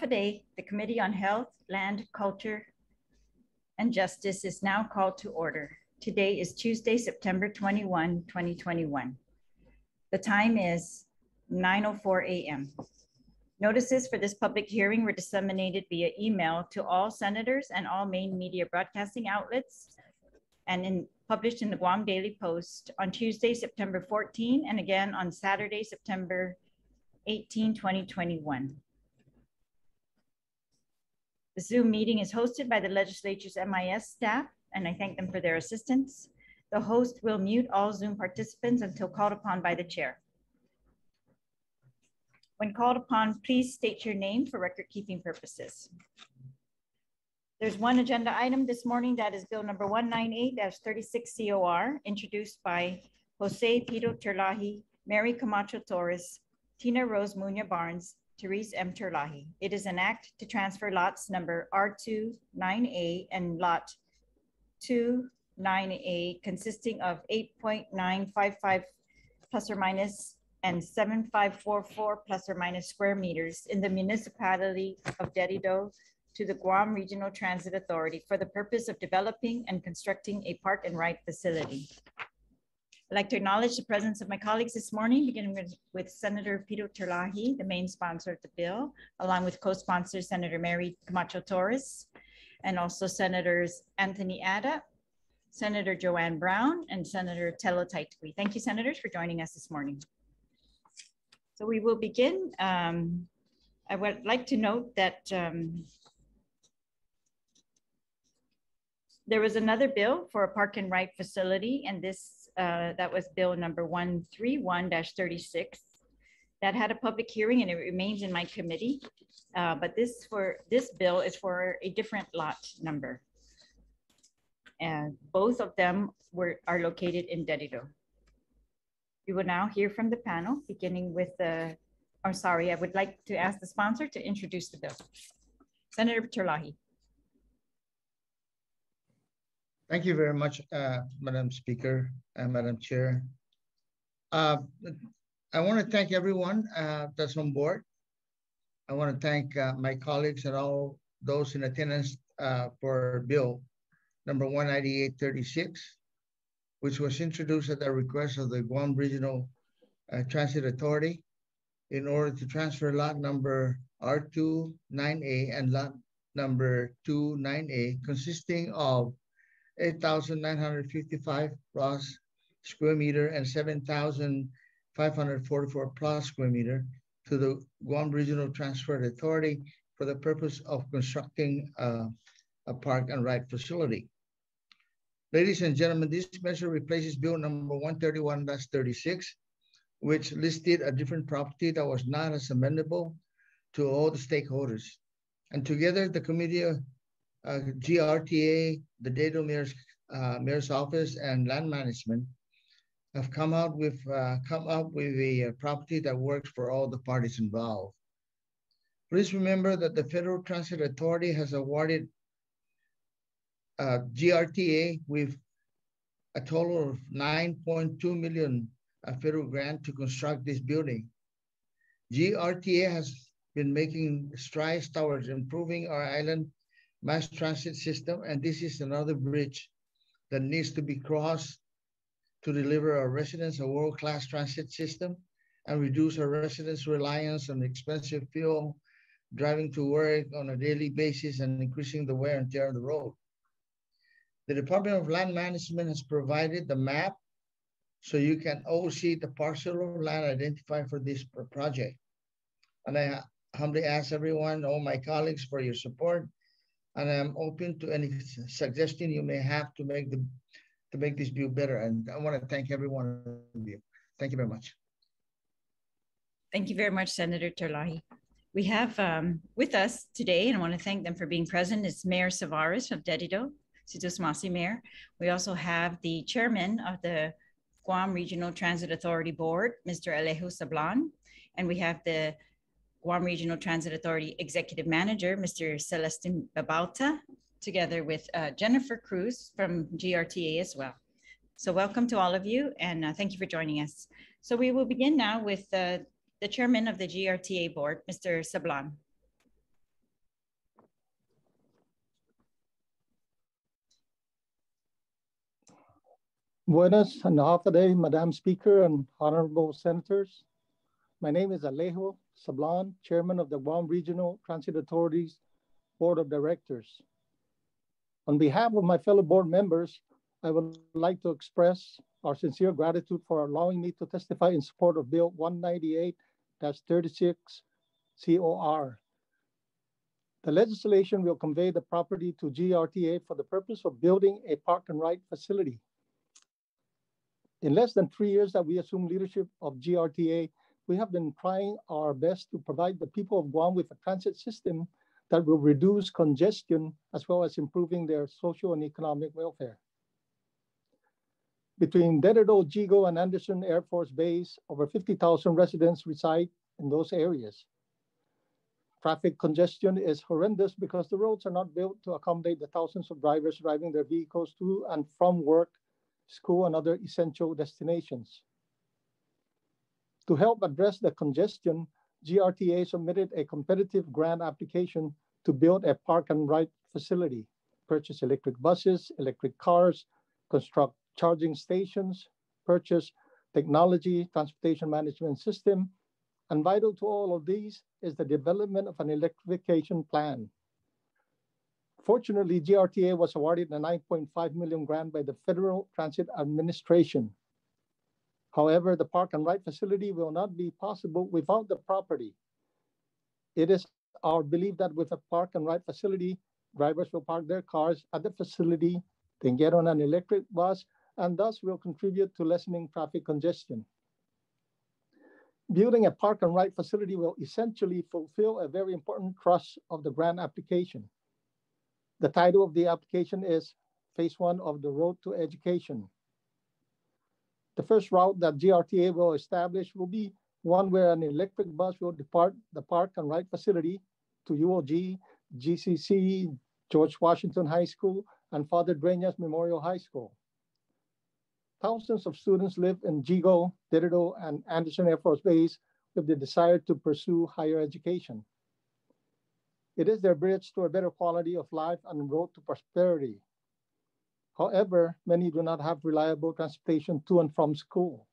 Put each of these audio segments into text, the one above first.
Day, the Committee on Health, Land, Culture, and Justice is now called to order. Today is Tuesday, September 21, 2021. The time is 9.04 a.m. Notices for this public hearing were disseminated via email to all senators and all main media broadcasting outlets and in, published in the Guam Daily Post on Tuesday, September 14, and again on Saturday, September 18, 2021. The Zoom meeting is hosted by the legislature's MIS staff, and I thank them for their assistance. The host will mute all Zoom participants until called upon by the chair. When called upon, please state your name for record keeping purposes. There's one agenda item this morning that is bill number 198-36 COR introduced by Jose Pedo Terlaje, Mary Camacho Torres, Tina Rose Muña Barnes, Therese M. Terlaje. It is an act to transfer lots number R2 9A and lot 2 9A consisting of 8.955 plus or minus and 7544 plus or minus square meters in the municipality of Dededo to the Guam Regional Transit Authority for the purpose of developing and constructing a park and ride facility. I'd like to acknowledge the presence of my colleagues this morning, beginning with, with Senator Pedo Terlaje, the main sponsor of the bill, along with co-sponsor Senator Mary Camacho Torres, and also Senators Anthony Ada, Senator Joanne Brown, and Senator Telo Taitague. Thank you, Senators, for joining us this morning. So we will begin. Um, I would like to note that um, there was another bill for a park and ride facility, and this uh, that was bill number 131-36 that had a public hearing and it remains in my committee. Uh, but this for this bill is for a different lot number. And both of them were are located in Dededo. We will now hear from the panel, beginning with the, I'm sorry, I would like to ask the sponsor to introduce the bill. Senator Terlaje. Thank you very much, uh, Madam Speaker and Madam Chair. Uh, I want to thank everyone uh, that's on board. I want to thank uh, my colleagues and all those in attendance uh, for Bill number 19836 which was introduced at the request of the Guam Regional uh, Transit Authority in order to transfer lot number R29A and lot number 29A consisting of 8,955 plus square meter and 7,544 plus square meter to the Guam Regional Transport Authority for the purpose of constructing uh, a park and ride facility. Ladies and gentlemen, this measure replaces Bill number 131-36, which listed a different property that was not as amendable to all the stakeholders. And together, the committee, uh, GRTA, the Dededo Mayor's, uh, Mayor's Office, and Land Management have come out with uh, come up with a property that works for all the parties involved. Please remember that the Federal Transit Authority has awarded uh, GRTA with a total of 9.2 million uh, federal grant to construct this building. GRTA has been making strides towards improving our island mass transit system, and this is another bridge that needs to be crossed to deliver our residents a world-class transit system and reduce our residents' reliance on expensive fuel, driving to work on a daily basis and increasing the wear and tear on the road. The Department of Land Management has provided the map so you can all see the parcel of land identified for this project. And I humbly ask everyone, all my colleagues for your support. And I'm open to any suggestion you may have to make the to make this view better. And I want to thank everyone of you. Thank you very much. Thank you very much, Senator Terlaje. We have um, with us today, and I want to thank them for being present, is Mayor Savares of Dededo, Situs Masi Mayor. We also have the chairman of the Guam Regional Transit Authority Board, Mr. Alejo Sablan, and we have the Guam Regional Transit Authority Executive Manager, Mr. Celestin Babauta, together with uh, Jennifer Cruz from GRTA as well. So welcome to all of you and uh, thank you for joining us. So we will begin now with uh, the chairman of the GRTA board, Mr. Sablan. Buenas and half a day, Madam Speaker and honorable senators. My name is Alejo Sablan, Chairman of the Guam Regional Transit Authority's Board of Directors. On behalf of my fellow board members, I would like to express our sincere gratitude for allowing me to testify in support of Bill 198-36 COR. The legislation will convey the property to GRTA for the purpose of building a park and ride facility. In less than three years that we assumed leadership of GRTA, we have been trying our best to provide the people of Guam with a transit system that will reduce congestion as well as improving their social and economic welfare. Between Dededo, Yigo, and Andersen Air Force Base, over 50,000 residents reside in those areas. Traffic congestion is horrendous because the roads are not built to accommodate the thousands of drivers driving their vehicles to and from work, school, and other essential destinations. To help address the congestion, GRTA submitted a competitive grant application to build a park and ride facility, purchase electric buses, electric cars, construct charging stations, purchase technology, transportation management system, and vital to all of these is the development of an electrification plan. Fortunately, GRTA was awarded a 9.5 million grant by the Federal Transit Administration. However, the park and ride facility will not be possible without the property. It is our belief that with a park and ride facility, drivers will park their cars at the facility, then get on an electric bus, and thus will contribute to lessening traffic congestion. Building a park and ride facility will essentially fulfill a very important thrust of the grant application. The title of the application is Phase One of the Road to Education. The first route that GRTA will establish will be one where an electric bus will depart the park and ride facility to UOG, GCC, George Washington High School, and Father Dueñas Memorial High School. Thousands of students live in Yigo, Dededo, and Andersen Air Force Base with the desire to pursue higher education. It is their bridge to a better quality of life and road to prosperity. However, many do not have reliable transportation to and from school.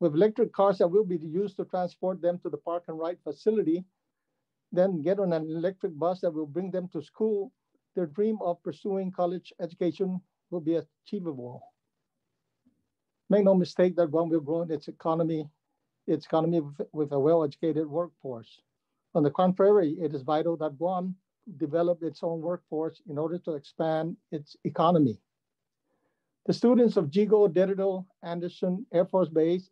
With electric cars that will be used to transport them to the park and ride facility, then get on an electric bus that will bring them to school, their dream of pursuing college education will be achievable. Make no mistake that Guam will grow in its economy, its economy with, a well-educated workforce. On the contrary, it is vital that Guam develop its own workforce in order to expand its economy. The students of Yigo, Dededo, Andersen Air Force Base,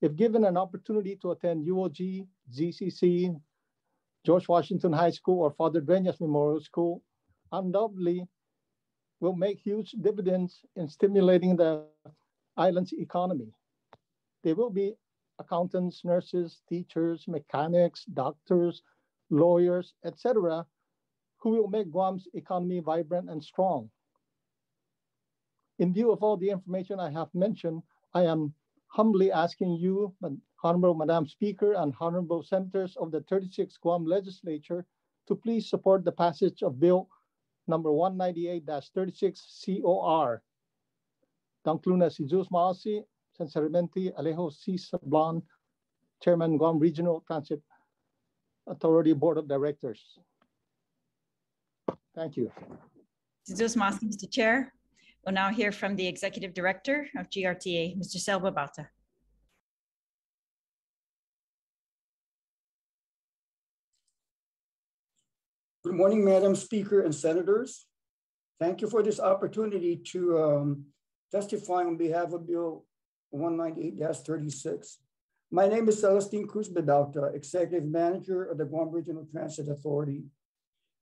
if given an opportunity to attend UOG, GCC, George Washington High School, or Father Dueñas Memorial School, undoubtedly will make huge dividends in stimulating the island's economy. They will be accountants, nurses, teachers, mechanics, doctors, lawyers, etc., who will make Guam's economy vibrant and strong. In view of all the information I have mentioned, I am humbly asking you, Honorable Madam Speaker and Honorable Senators of the 36th Guam Legislature to please support the passage of Bill number 198-36 COR Concluna si Zeus Maasi, sinceramente Alejo C. Sablan, Chairman Guam Regional Transit Authority Board of Directors. Thank you. Zeus Maasi, Mr. Chair. We'll now hear from the Executive Director of GRTA, Mr. Selva Bata. Good morning, Madam Speaker and Senators. Thank you for this opportunity to um, testifying on behalf of Bill 198-36. My name is Celestine Cruz Babauta, Executive Manager of the Guam Regional Transit Authority.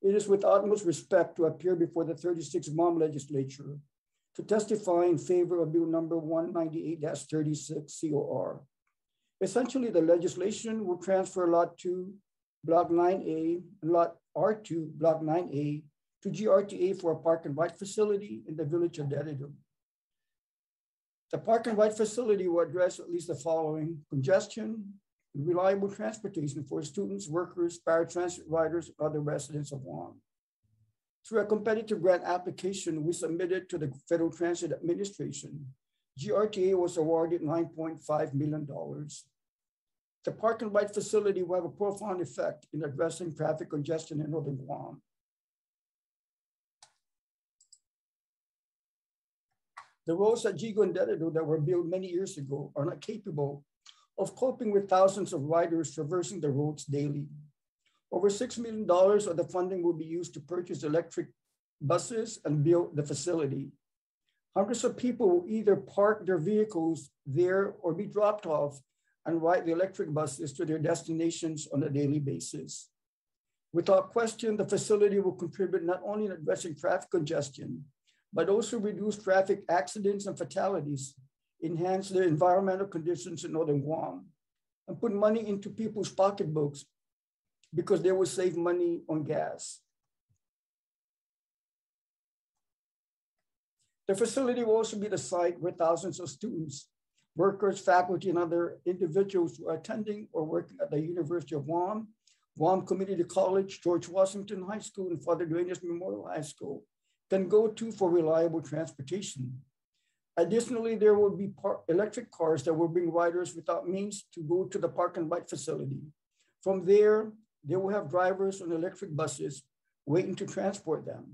It is with utmost respect to appear before the 36th Guam Legislature to testify in favor of Bill number 198-36 COR. Essentially, the legislation will transfer Lot 2, Block 9A, and Lot R2, Block 9A to GRTA for a park and ride facility in the village of Dededo. The park and ride facility will address at least the following congestion, reliable transportation for students, workers, paratransit riders, and other residents of Guam. Through a competitive grant application we submitted to the Federal Transit Administration, GRTA was awarded $9.5 million. The park and ride facility will have a profound effect in addressing traffic congestion in Northern Guam. The roads at Yigo and Dededo that were built many years ago are not capable of coping with thousands of riders traversing the roads daily. Over $6 million of the funding will be used to purchase electric buses and build the facility. Hundreds of people will either park their vehicles there or be dropped off and ride the electric buses to their destinations on a daily basis. Without question, the facility will contribute not only in addressing traffic congestion, but also reduce traffic accidents and fatalities, enhance the environmental conditions in Northern Guam, and put money into people's pocketbooks because they will save money on gas. The facility will also be the site where thousands of students, workers, faculty, and other individuals who are attending or working at the University of Guam, Guam Community College, George Washington High School, and Father Duenas Memorial High School can go to for reliable transportation. Additionally, there will be electric cars that will bring riders without means to go to the park and ride facility. From there, they will have drivers on electric buses waiting to transport them.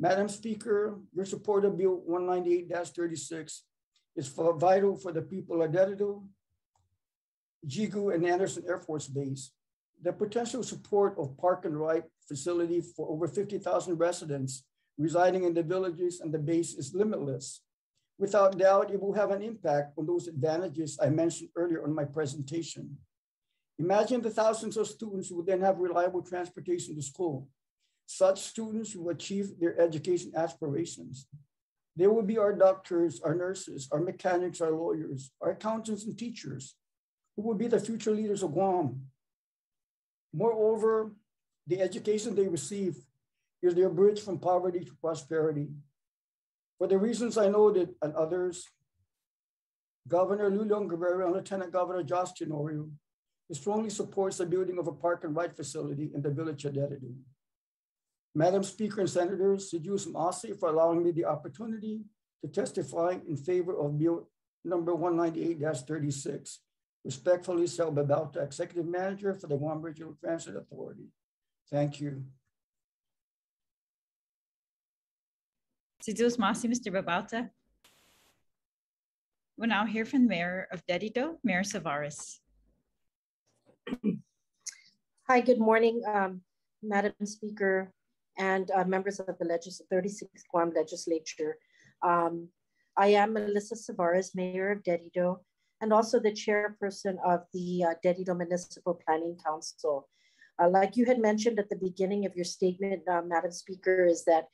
Madam Speaker, your support of Bill 198-36 is for, vital for the people of Dededo, Yigo, and Andersen Air Force Base. The potential support of park and ride facility for over 50,000 residents residing in the villages and the base is limitless. Without doubt, it will have an impact on those advantages I mentioned earlier on my presentation. Imagine the thousands of students who then have reliable transportation to school. Such students who achieve their education aspirations. They will be our doctors, our nurses, our mechanics, our lawyers, our accountants and teachers, who will be the future leaders of Guam. Moreover, the education they receive is their bridge from poverty to prosperity. For the reasons I noted and others, Governor Lou Leon Guerrero and Lieutenant Governor Josh Tenorio strongly supports the building of a park and ride facility in the village of Dededo. Madam Speaker and Senators, Sejus Masi for allowing me the opportunity to testify in favor of Bill number 198-36. Respectfully, Sal Babauta, Executive Manager for the Guam Regional Transit Authority. Thank you. Sejus Masi, Mr. Babauta. We'll now hear from the Mayor of Dededo, Mayor Savares. Hi, good morning, um, Madam Speaker and uh, members of the Legis 36th Guam Legislature. Um, I am Melissa Savares, Mayor of Dededo, and also the chairperson of the uh, Dededo Municipal Planning Council. Uh, like you had mentioned at the beginning of your statement, uh, Madam Speaker, is that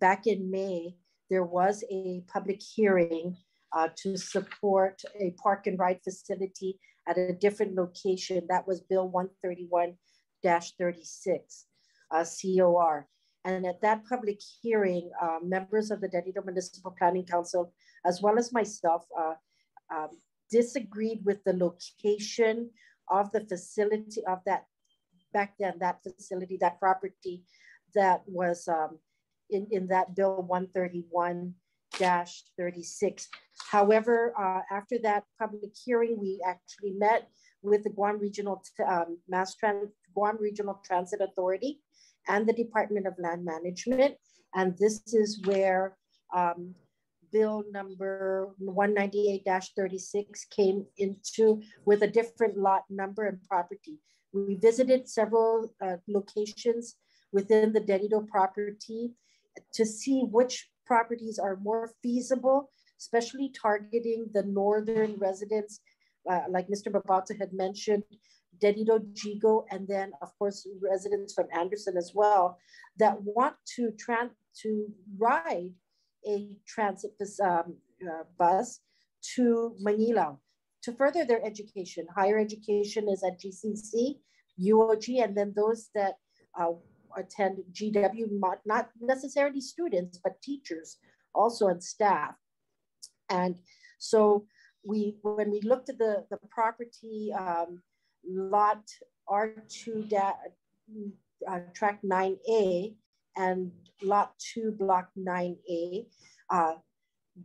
back in May, there was a public hearing uh, to support a park and ride facility at a different location. That was Bill 131 36, uh, COR. And at that public hearing, uh, members of the Dededo Municipal Planning Council, as well as myself, uh, um, disagreed with the location of the facility of that, back then, that facility, that property that was um, in, in that bill 131 36. However, uh, after that public hearing, we actually met with the Guam Regional um, Mass Trans Guam Regional Transit Authority and the Department of Land Management. And this is where um, bill number 198-36 came into with a different lot number and property. We visited several uh, locations within the Dededo property to see which properties are more feasible, especially targeting the northern residents, uh, like Mr. Babauta had mentioned, Dededo, Yigo, and then of course residents from Andersen as well that want to trans to ride a transit um, uh, bus to Mangilao to further their education. Higher education is at GCC, UOG, and then those that uh, attend GW, not necessarily students, but teachers also and staff. And so we, when we looked at the, the property um, lot R2 uh, track 9A, and Lot 2, Block 9A. Uh,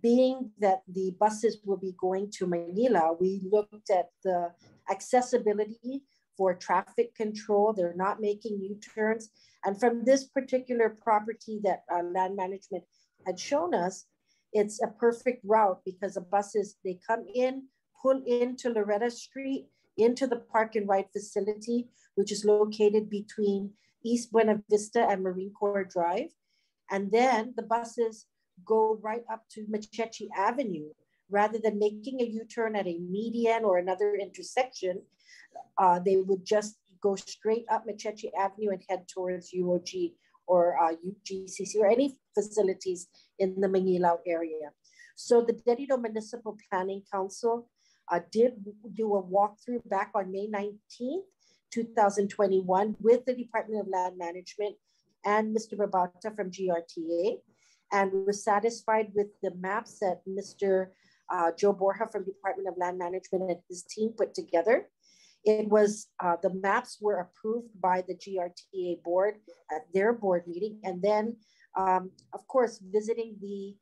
being that the buses will be going to Mangilao, we looked at the accessibility for traffic control. They're not making U-turns. And from this particular property that uh, land management had shown us, it's a perfect route because the buses, they come in, pull into Loretta Street, into the park and ride facility, which is located between East Buena Vista and Marine Corps Drive. And then the buses go right up to Macheche Avenue rather than making a U-turn at a median or another intersection. Uh, they would just go straight up Macheche Avenue and head towards UOG or uh, UGCC or any facilities in the Mangilao area. So the Dededo Municipal Planning Council uh, did do a walkthrough back on May 19th, 2021 with the Department of Land Management and Mr. Babauta from GRTA. And we were satisfied with the maps that Mr. Uh, Joe Borja from Department of Land Management and his team put together. It was, uh, the maps were approved by the GRTA board at their board meeting. And then, um, of course, visiting the,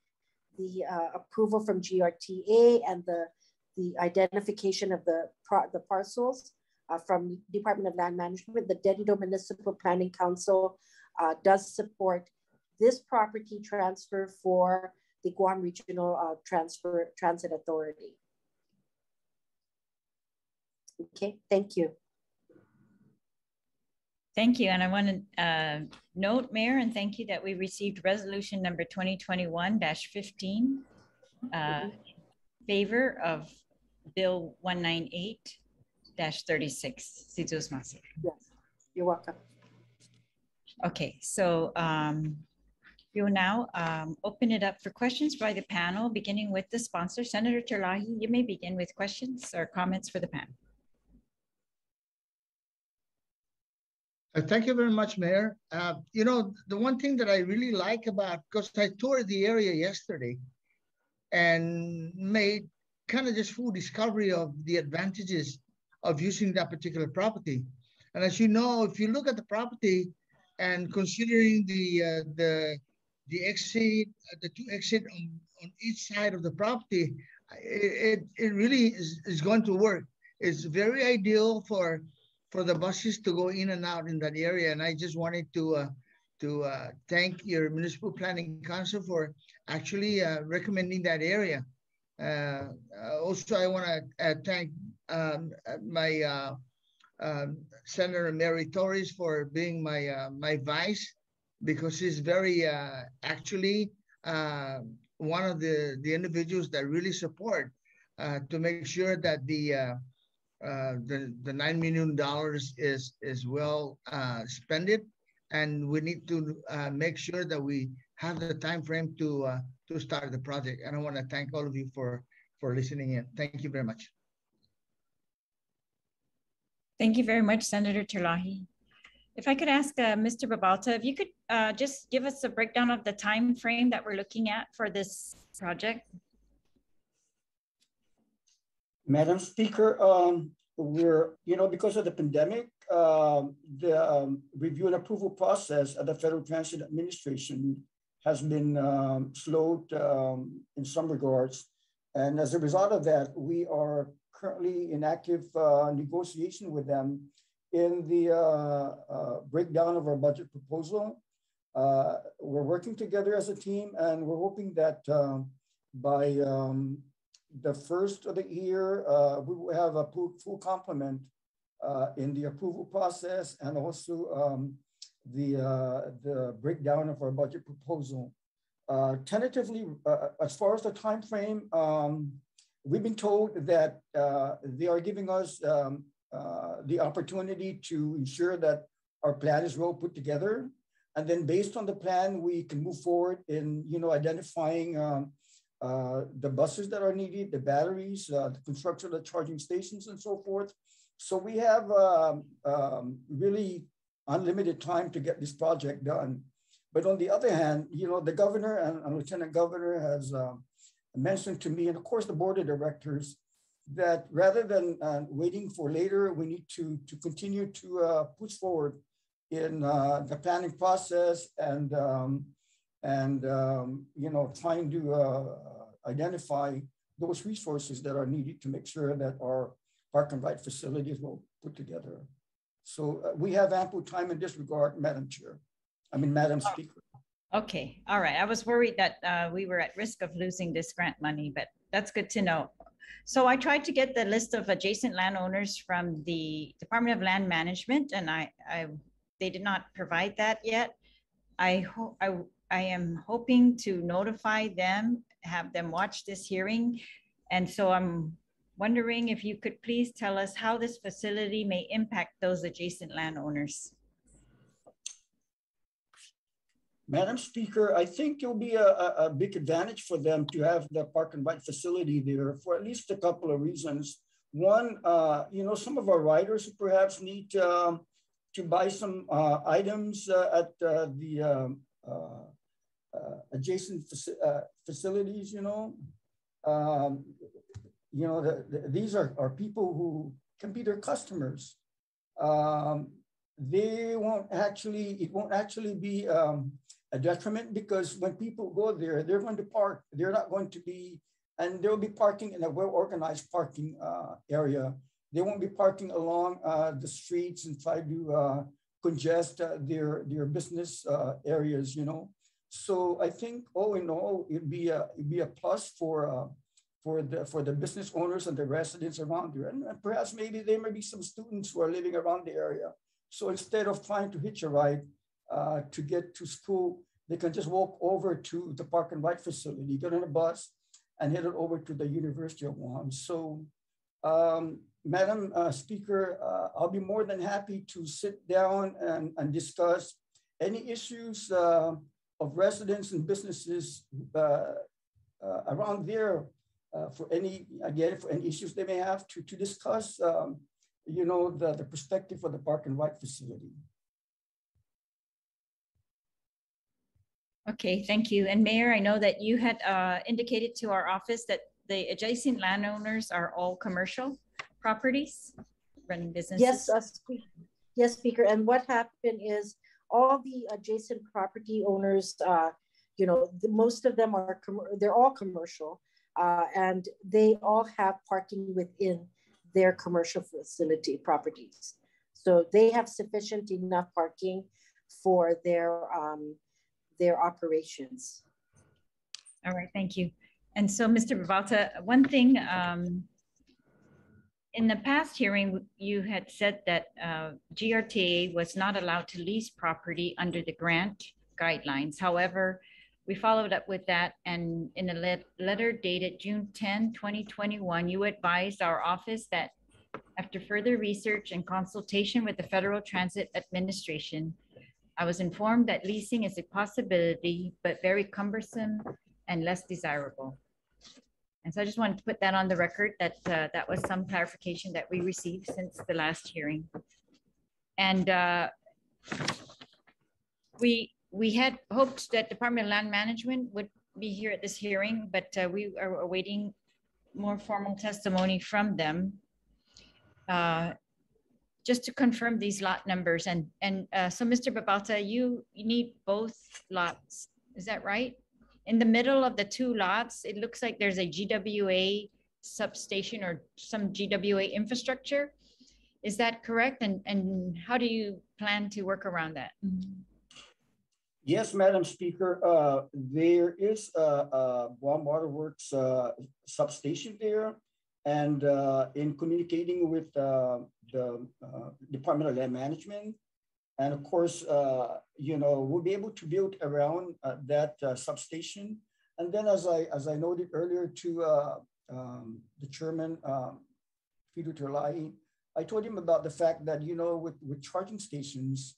the uh, approval from GRTA and the, the identification of the, the parcels uh, from Department of Land Management, the Dededo Municipal Planning Council uh, does support this property transfer for the Guam Regional uh, Transfer Transit Authority. Okay, thank you. Thank you. And I want to uh, note, Mayor, and thank you that we received resolution number 2021-15, uh, favor of Bill 198-36. Yes, you're welcome. Okay, so um, we will now um, open it up for questions by the panel, beginning with the sponsor. Senator Terlaje, you may begin with questions or comments for the panel. Uh, thank you very much, Mayor. Uh, you know, the one thing that I really like about, because I toured the area yesterday and made kind of just full discovery of the advantages of using that particular property. And as you know, if you look at the property and considering the uh, the the exit, uh, the two exit on, on each side of the property, it, it, really is, is going to work. It's very ideal for for the buses to go in and out in that area. And I just wanted to uh, to uh, thank your municipal planning council for actually uh, recommending that area. Uh, uh, also, I want to thank um, my um, Senator Mary Torres for being my my vice because she's very actually one of the the individuals that really support to make sure that the uh, the the nine million dollars is is well uh, spent and we need to uh, make sure that we have the time frame to uh, to start the project. And I want to thank all of you for for listening in. Thank you very much. Thank you very much, Senator Terlaje. If I could ask uh, Mr. Babauta, if you could uh, just give us a breakdown of the time frame that we're looking at for this project. Madam Speaker, um, we're, you know, because of the pandemic, um, the um, review and approval process at the Federal Transit Administration has been um, slowed um, in some regards. And as a result of that, we are currently in active uh, negotiation with them in the uh, uh, breakdown of our budget proposal. Uh, we're working together as a team and we're hoping that um, by um, the first of the year, uh, we will have a full, complement uh, in the approval process and also um, the, uh, the breakdown of our budget proposal. Tentatively, as far as the time frame, um, we've been told that they are giving us um, the opportunity to ensure that our plan is well put together. And then based on the plan, we can move forward in you know, identifying um, uh, the buses that are needed, the batteries, uh, the construction of the charging stations and so forth. So we have um, um, really unlimited time to get this project done. But on the other hand, you know, the governor and, and Lieutenant Governor has uh, mentioned to me, and of course the board of directors, that rather than uh, waiting for later, we need to, to continue to uh, push forward in uh, the planning process and um, and um, you know trying to uh, identify those resources that are needed to make sure that our park and ride facilities will put together. So uh, we have ample time in this regard, Madam Chair. I mean, Madam Speaker. Okay, all right. I was worried that uh, we were at risk of losing this grant money, but that's good to know. So I tried to get the list of adjacent landowners from the Department of Land Management and I, I, they did not provide that yet. I hope, I, I am hoping to notify them, have them watch this hearing. And so I'm wondering if you could please tell us how this facility may impact those adjacent landowners. Madam Speaker, I think it'll be a, a, big advantage for them to have the park and ride facility there for at least a couple of reasons. One, uh, you know, some of our riders perhaps need um, to buy some uh, items uh, at uh, the um, uh, uh, adjacent faci facilities, you know. Um, you know, the, the, these are, are people who can be their customers. Um, they won't actually, it won't actually be um, a detriment because when people go there, they're going to park. They're not going to be, and they'll be parking in a well-organized parking uh, area. They won't be parking along uh, the streets and try to uh, congest uh, their their business uh, areas. You know, so I think all in all, it'd be a it'd be a plus for uh, for the for the business owners and the residents around there, and perhaps maybe there may be some students who are living around the area. So instead of trying to hitch a ride, uh, to get to school, they can just walk over to the park and ride facility, get on a bus and head over to the University of Guam. So, um, Madam uh, Speaker, uh, I'll be more than happy to sit down and, and discuss any issues uh, of residents and businesses uh, around there for any, again, for any issues they may have to, to discuss, um, you know, the, the perspective for the park and ride facility. Okay, thank you. And Mayor, I know that you had uh, indicated to our office that the adjacent landowners are all commercial properties, running businesses. Yes, uh, yes, Speaker. And what happened is all the adjacent property owners, uh, you know, the, most of them are, they're all commercial uh, and they all have parking within their commercial facility properties. So they have sufficient enough parking for their um, their operations. All right, thank you. And so, Mr. Peralta, one thing, um, in the past hearing, you had said that uh, GRTA was not allowed to lease property under the grant guidelines. However, we followed up with that and in a let letter dated June 10, 2021, you advised our office that after further research and consultation with the Federal Transit Administration, I was informed that leasing is a possibility, but very cumbersome and less desirable. And so I just wanted to put that on the record that uh, that was some clarification that we received since the last hearing. And uh, we we had hoped that Department of Land Management would be here at this hearing, but uh, we are awaiting more formal testimony from them. Just to confirm these lot numbers and, and uh, so Mr. Babauta, you, you need both lots, is that right? In the middle of the two lots, it looks like there's a GWA substation or some GWA infrastructure. Is that correct? And, and how do you plan to work around that? Yes, Madam Speaker, uh, there is a, a Guam Waterworks uh, substation there. And uh, in communicating with uh, the uh, Department of Land Management, and of course, uh, you know, we'll be able to build around uh, that uh, substation. And then as I, as I noted earlier to um, the chairman, um, Fido Terlaje, I told him about the fact that, you know, with, with charging stations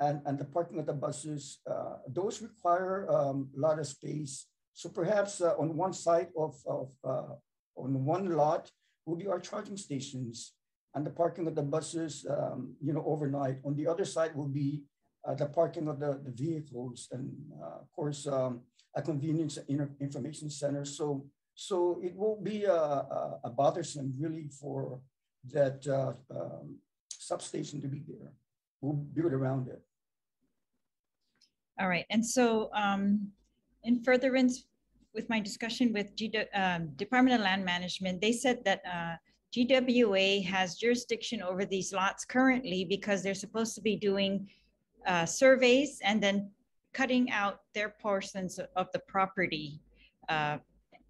and, and the parking of the buses, those require um, a lot of space. So perhaps on one side of, of on one lot will be our charging stations and the parking of the buses, um, you know, overnight. On the other side will be uh, the parking of the, the vehicles and uh, of course, um, a convenience information center. So, so it will be a, a, a bothersome really for that uh, um, substation to be there. We'll build around it. All right, and so um, in furtherance with my discussion with G, um, Department of Land Management, they said that uh, GWA has jurisdiction over these lots currently because they're supposed to be doing uh, surveys and then cutting out their portions of the property uh,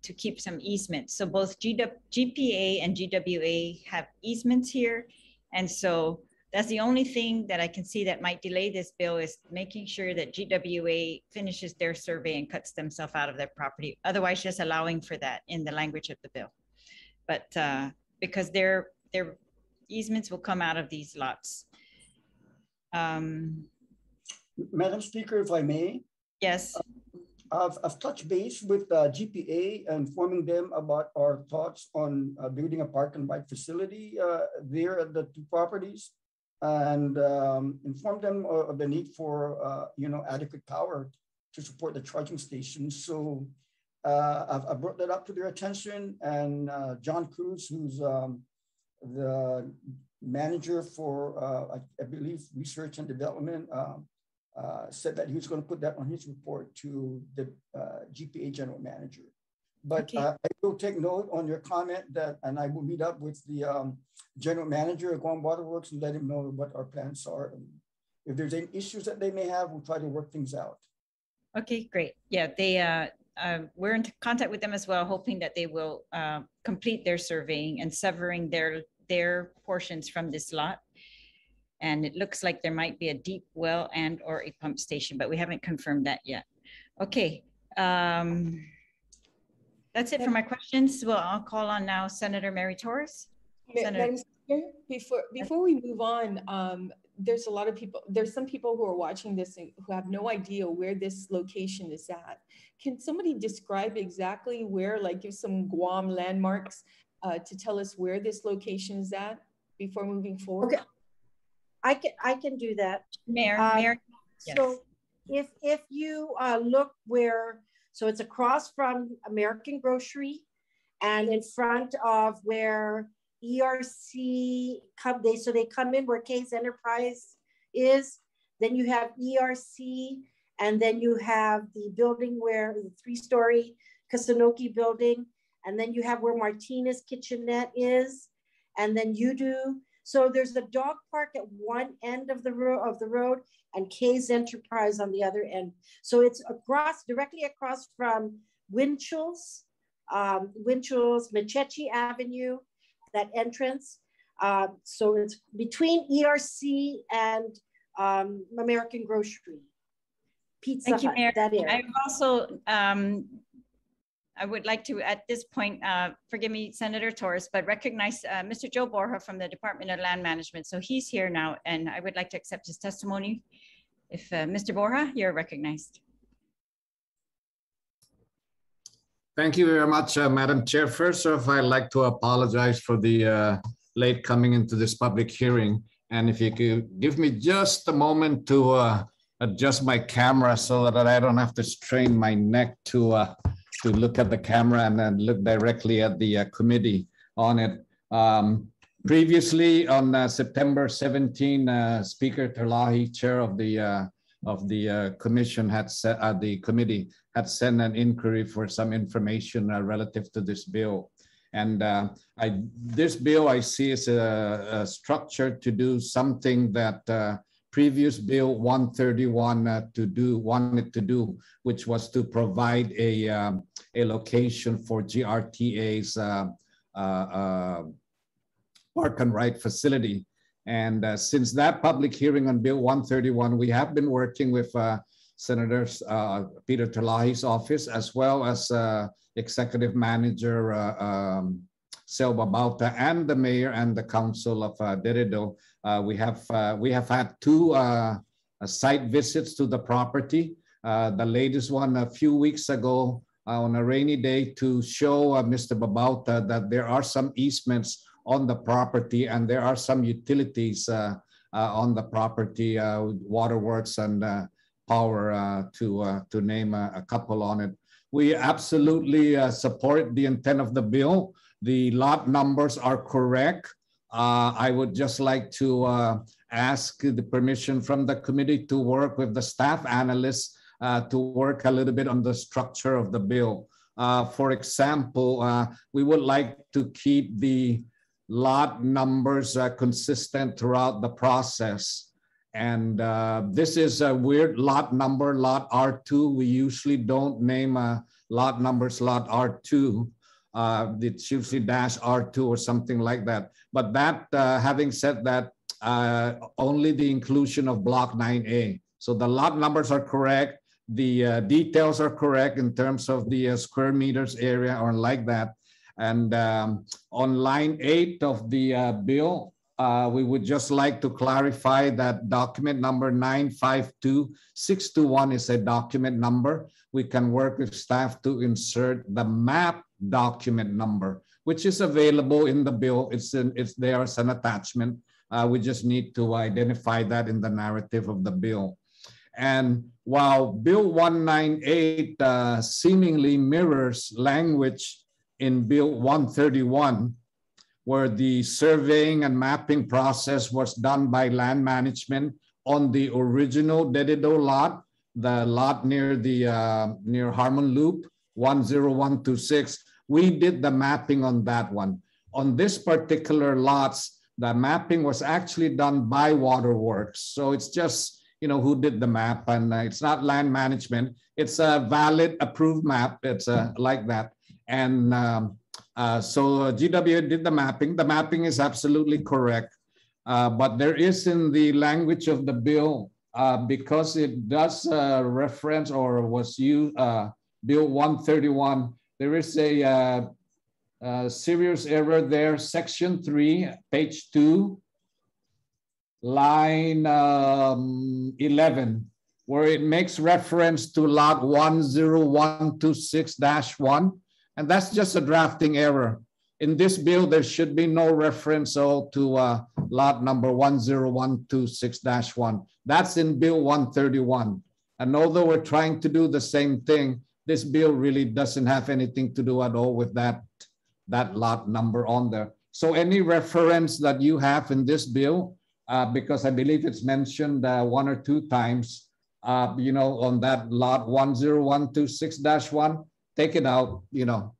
to keep some easements. So both GW, GPA and GWA have easements here. And so that's the only thing that I can see that might delay this bill is making sure that GWA finishes their survey and cuts themselves out of their property. Otherwise, just allowing for that in the language of the bill. But uh, because their their easements will come out of these lots. Um, Madam Speaker, if I may, yes. I've, I've touched base with uh, GPA and informing them about our thoughts on uh, building a park and ride facility uh, there at the two properties and um, inform them of the need for, uh, you know, adequate power to support the charging stations. So uh, I've, I brought that up to their attention and uh, John Cruz, who's um, the manager for, I, I, believe, research and development, um, uh, said that he was going to put that on his report to the uh, GPA general manager. But okay. uh, I will take note on your comment that, and I will meet up with the um, general manager of Guam Waterworks and let him know what our plans are. And if there's any issues that they may have, we'll try to work things out. Okay, great. Yeah, they uh, uh, we're in contact with them as well, hoping that they will uh, complete their surveying and severing their their portions from this lot and it looks like there might be a deep well and or a pump station, but we haven't confirmed that yet. Okay. Um, that's it for my questions. Well, I'll call on now Senator Mary Torres. Senator. Before before we move on, um, there's a lot of people. There's some people who are watching this who have no idea where this location is at. Can somebody describe exactly where, like, give some Guam landmarks uh, to tell us where this location is at before moving forward? Okay. I can I can do that. Mayor, um, Mayor. Yes. So if if you uh, look where so it's across from American Grocery, and in front of where ERC come they so they come in where Case Enterprise is. Then you have ERC, and then you have the building where the three-story Kasanoki building, and then you have where Martinez Kitchenette is, and then you do so there's a dog park at one end of the road of the road and Kay's Enterprise on the other end. So it's across directly across from Winchell's, um, Winchell's Macheche Avenue, that entrance. Um, so it's between ERC and um, American Grocery. Pizza Thank you, Mayor. I've also um, I would like to, at this point, uh, forgive me, Senator Torres, but recognize uh, Mr. Joe Borja from the Department of Land Management. So he's here now, and I would like to accept his testimony. If uh, Mr. Borja, you're recognized. Thank you very much, uh, Madam Chair. First off, I'd like to apologize for the uh, late coming into this public hearing. And if you could give me just a moment to uh, adjust my camera so that I don't have to strain my neck to to look at the camera and then look directly at the uh, committee on it. Um, previously, on uh, September 17, uh, Speaker Terlaje, chair of the uh, of the uh, commission, had set uh, the committee had sent an inquiry for some information relative to this bill. And I, this bill I see is a, a structure to do something that previous bill 131 uh, to do wanted to do, which was to provide a um, a location for GRTA's uh, uh, uh, park and ride facility. And uh, since that public hearing on Bill 131, we have been working with uh, Senators Peter Terlaje's office as well as Executive Manager um, Selva Bauta and the mayor and the council of uh. Uh, we have uh, we have had two uh, site visits to the property. Uh, the latest one a few weeks ago uh, on a rainy day to show Mr. Babauta that there are some easements on the property and there are some utilities on the property, waterworks and power to to name a, a, couple on it. We absolutely support the intent of the bill. The lot numbers are correct. Uh, I would just like to uh, ask the permission from the committee to work with the staff analysts uh, to work a little bit on the structure of the bill. Uh, for example, uh, we would like to keep the lot numbers uh, consistent throughout the process. And uh, this is a weird lot number, lot R2. We usually don't name uh, lot numbers, lot R2. Uh, it's usually dash R2 or something like that. But that, uh, having said that, uh, only the inclusion of block 9A. So the lot numbers are correct. The uh, details are correct in terms of the uh, square meters area or like that. And um, on line eight of the uh, bill, uh, we would just like to clarify that document number 952621 is a document number. We can work with staff to insert the map document number, which is available in the bill. It's, in, it's there as an attachment. Uh, we just need to identify that in the narrative of the bill. And while Bill 198 uh, seemingly mirrors language in Bill 131, where the surveying and mapping process was done by land management on the original Dededo lot, the lot near the uh, near Harmon Loop, 10126. We did the mapping on that one. On this particular lots, the mapping was actually done by Waterworks. So it's just, you know, who did the map and uh, it's not land management. It's a valid approved map. It's uh, like that. And um, uh, so GW did the mapping. The mapping is absolutely correct. Uh, but there is in the language of the bill, uh, because it does uh, reference or was used, uh, Bill 131, there is a uh, serious error there. Section 3, page 2, line um, 11, where it makes reference to lot 10126-1 and that's just a drafting error. In this bill, there should be no reference to uh, lot number 10126-1. That's in Bill 131. And although we're trying to do the same thing, this bill really doesn't have anything to do at all with that, that lot number on there. So any reference that you have in this bill, uh, because I believe it's mentioned uh, one or two times, uh, you know, on that lot 10126-1, take it out, you know,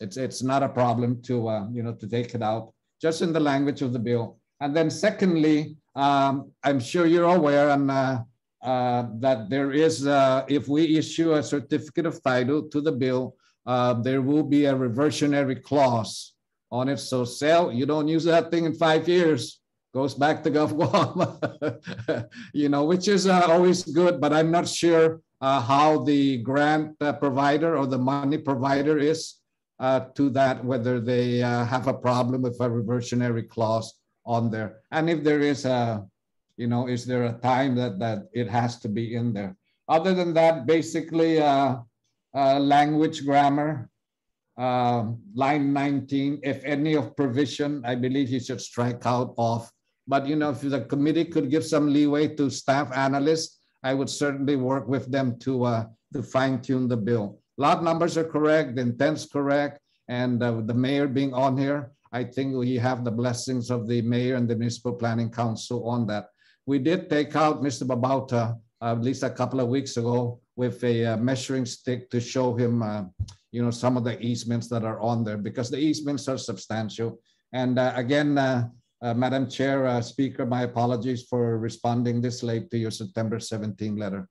it's, it's not a problem to, uh, you know, to take it out, just in the language of the bill. And then secondly, um, I'm sure you're aware and uh, uh, that there is, uh, if we issue a certificate of title to the bill, uh, there will be a reversionary clause on it. So sell, you don't use that thing in five years, goes back to GovGuam, you know, which is uh, always good, but I'm not sure uh, how the grant uh, provider or the money provider is uh, to that, whether they uh, have a problem with a reversionary clause on there. And if there is a, you know, is there a time that, that it has to be in there? Other than that, basically uh, language grammar, um, line 19, if any of provision, I believe you should strike out off. But you know, if the committee could give some leeway to staff analysts, I would certainly work with them to uh, to fine tune the bill. Lot numbers are correct, the intent's correct, and uh, the mayor being on here, I think we have the blessings of the mayor and the municipal planning council on that. We did take out Mr. Babauta uh, at least a couple of weeks ago with a uh, measuring stick to show him, uh, you know, some of the easements that are on there because the easements are substantial. And uh, again, uh, Madam Chair, uh, Speaker, my apologies for responding this late to your September 17 letter.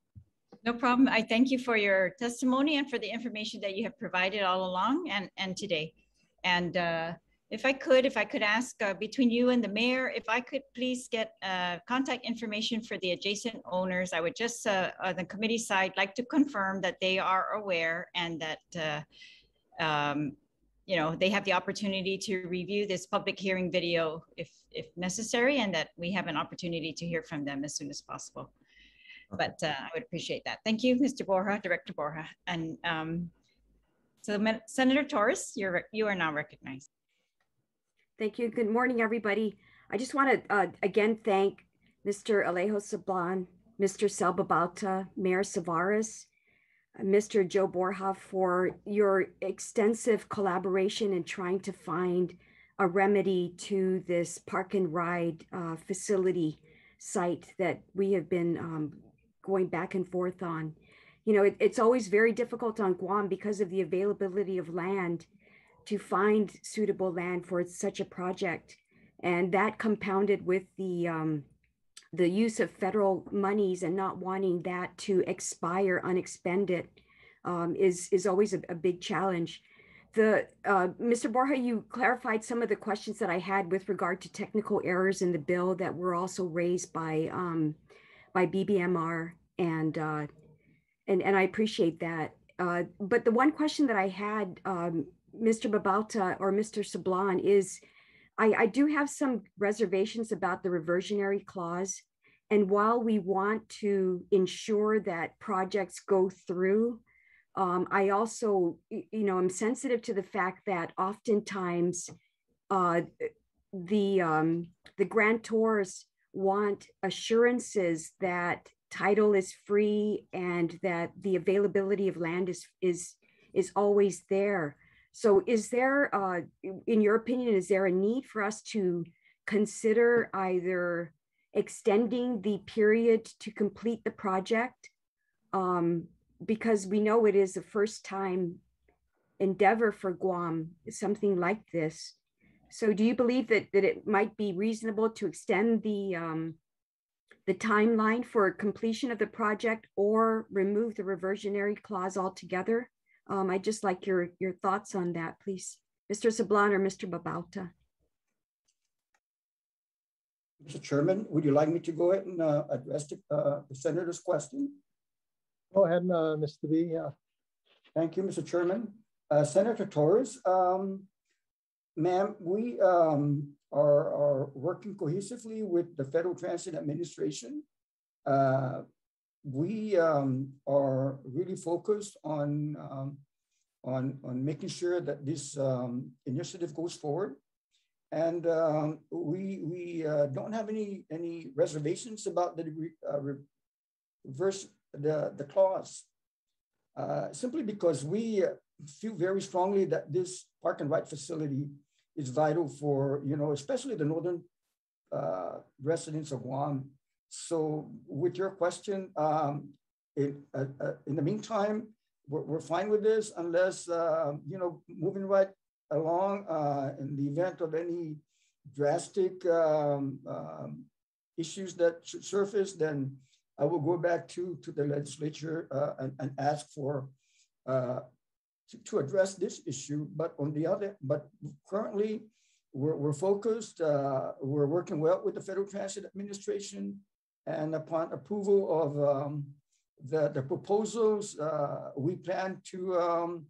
No problem. I thank you for your testimony and for the information that you have provided all along and, and today. And uh, if I could, if I could ask uh, between you and the mayor, if I could please get uh, contact information for the adjacent owners, I would just, uh, on the committee side, like to confirm that they are aware and that, um, you know, they have the opportunity to review this public hearing video if, if necessary, and that we have an opportunity to hear from them as soon as possible. But uh, I would appreciate that. Thank you, Mr. Borja, Director Borja. And um, so Senator Torres, you're, you are now recognized. Thank you. Good morning, everybody. I just want to uh, again thank Mr. Alejo Sablan, Mr. Sel Babauta, Mayor Savares, uh, Mr. Joe Borja for your extensive collaboration in trying to find a remedy to this park and ride uh, facility site that we have been um, going back and forth on. you know, it, it's always very difficult on Guam because of the availability of land to find suitable land for such a project. And that compounded with the, um, the use of federal monies and not wanting that to expire unexpended um, is, is always a, a big challenge. The, uh, Mr. Borja, you clarified some of the questions that I had with regard to technical errors in the bill that were also raised by, um, by BBMR and, uh, and, and I appreciate that. Uh, but the one question that I had, um, Mr. Babauta or Mr. Sablan is, I, I do have some reservations about the reversionary clause. And while we want to ensure that projects go through, um, I also, you know, I'm sensitive to the fact that oftentimes uh, the um, the grantors want assurances that title is free and that the availability of land is is is always there. So is there, uh, in your opinion, is there a need for us to consider either extending the period to complete the project? Um, because we know it is a first time endeavor for Guam, something like this. So do you believe that, that it might be reasonable to extend the, um, the timeline for completion of the project or remove the reversionary clause altogether? Um, I'd just like your, your thoughts on that, please. Mr. Sablan or Mr. Babauta. Mr. Chairman, would you like me to go ahead and uh, address the, uh, the senator's question? Go ahead, uh, Mr. B. Yeah. Thank you, Mr. Chairman. Uh, Senator Torres, um, ma'am, we um, are, are working cohesively with the Federal Transit Administration. We um, are really focused on, um, on, on making sure that this um, initiative goes forward. And um, we, we uh, don't have any, any reservations about the uh, reverse the, the clause, uh, simply because we feel very strongly that this park and ride facility is vital for, you know, especially the northern uh, residents of Guam so with your question, um, it, uh, uh, in the meantime, we're, we're, fine with this unless, uh, you know, moving right along uh, in the event of any drastic um, um, issues that should surface, then I will go back to, to the legislature uh, and, and, ask for uh, to, to, address this issue. But on the other, but currently we're, we're focused, we're working well with the Federal Transit Administration and upon approval of um, the, the proposals, uh, we plan to um,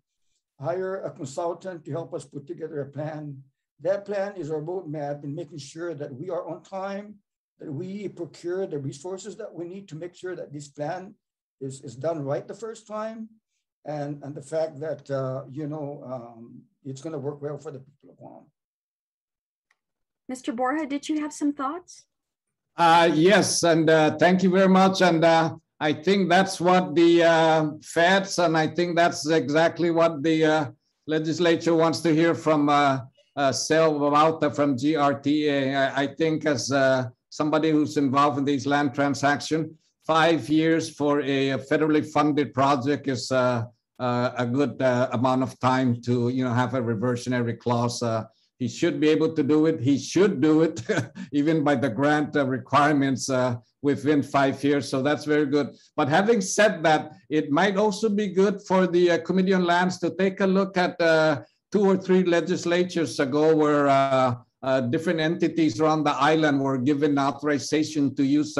hire a consultant to help us put together a plan. That plan is our roadmap in making sure that we are on time, that we procure the resources that we need to make sure that this plan is, is done right the first time. And, and the fact that, uh, you know, um, it's gonna work well for the people of Guam. Mr. Borja, did you have some thoughts? Uh, yes, and uh, thank you very much. And uh, I think that's what the uh, feds, and I think that's exactly what the uh, legislature wants to hear from uh, uh, Sel Babauta from GRTA. I, I think as uh, somebody who's involved in these land transaction, five years for a federally funded project is a good amount of time to you know have a reversionary clause he should be able to do it. He should do it, even by the grant uh, requirements uh, within five years. So that's very good. But having said that, it might also be good for the uh, Committee on Lands to take a look at uh, two or three legislatures ago where uh, uh, different entities around the island were given authorization to use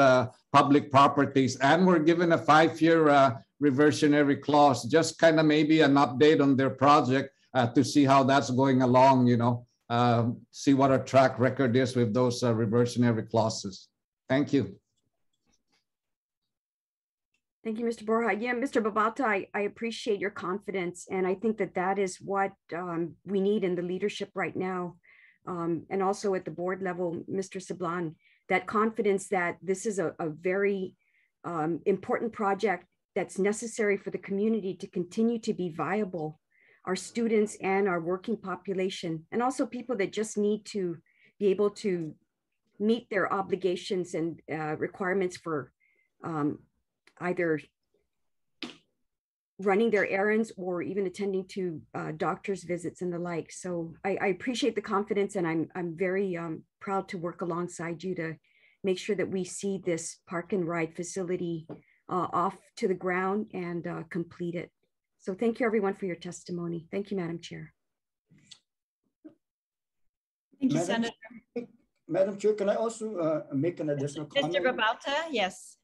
public properties and were given a five-year reversionary clause, just kind of maybe an update on their project to see how that's going along, you know um, see what our track record is with those uh, reversionary clauses. Thank you. Thank you, Mr. Borja. Yeah, Mr. Babauta, I, I appreciate your confidence. And I think that that is what um, we need in the leadership right now. Um, and also at the board level, Mr. Sablan, that confidence that this is a, a very um, important project that's necessary for the community to continue to be viable our students and our working population, and also people that just need to be able to meet their obligations and uh, requirements for um, either running their errands or even attending to uh, doctor's visits and the like. So I, I, appreciate the confidence and I'm, I'm very um, proud to work alongside you to make sure that we see this park and ride facility uh, off to the ground and uh, complete it. So thank you everyone for your testimony. Thank you, Madam Chair. Thank you, Madam- Senator. Madam Chair, can I also uh, make an additional comment? Mr. Babauta, yes.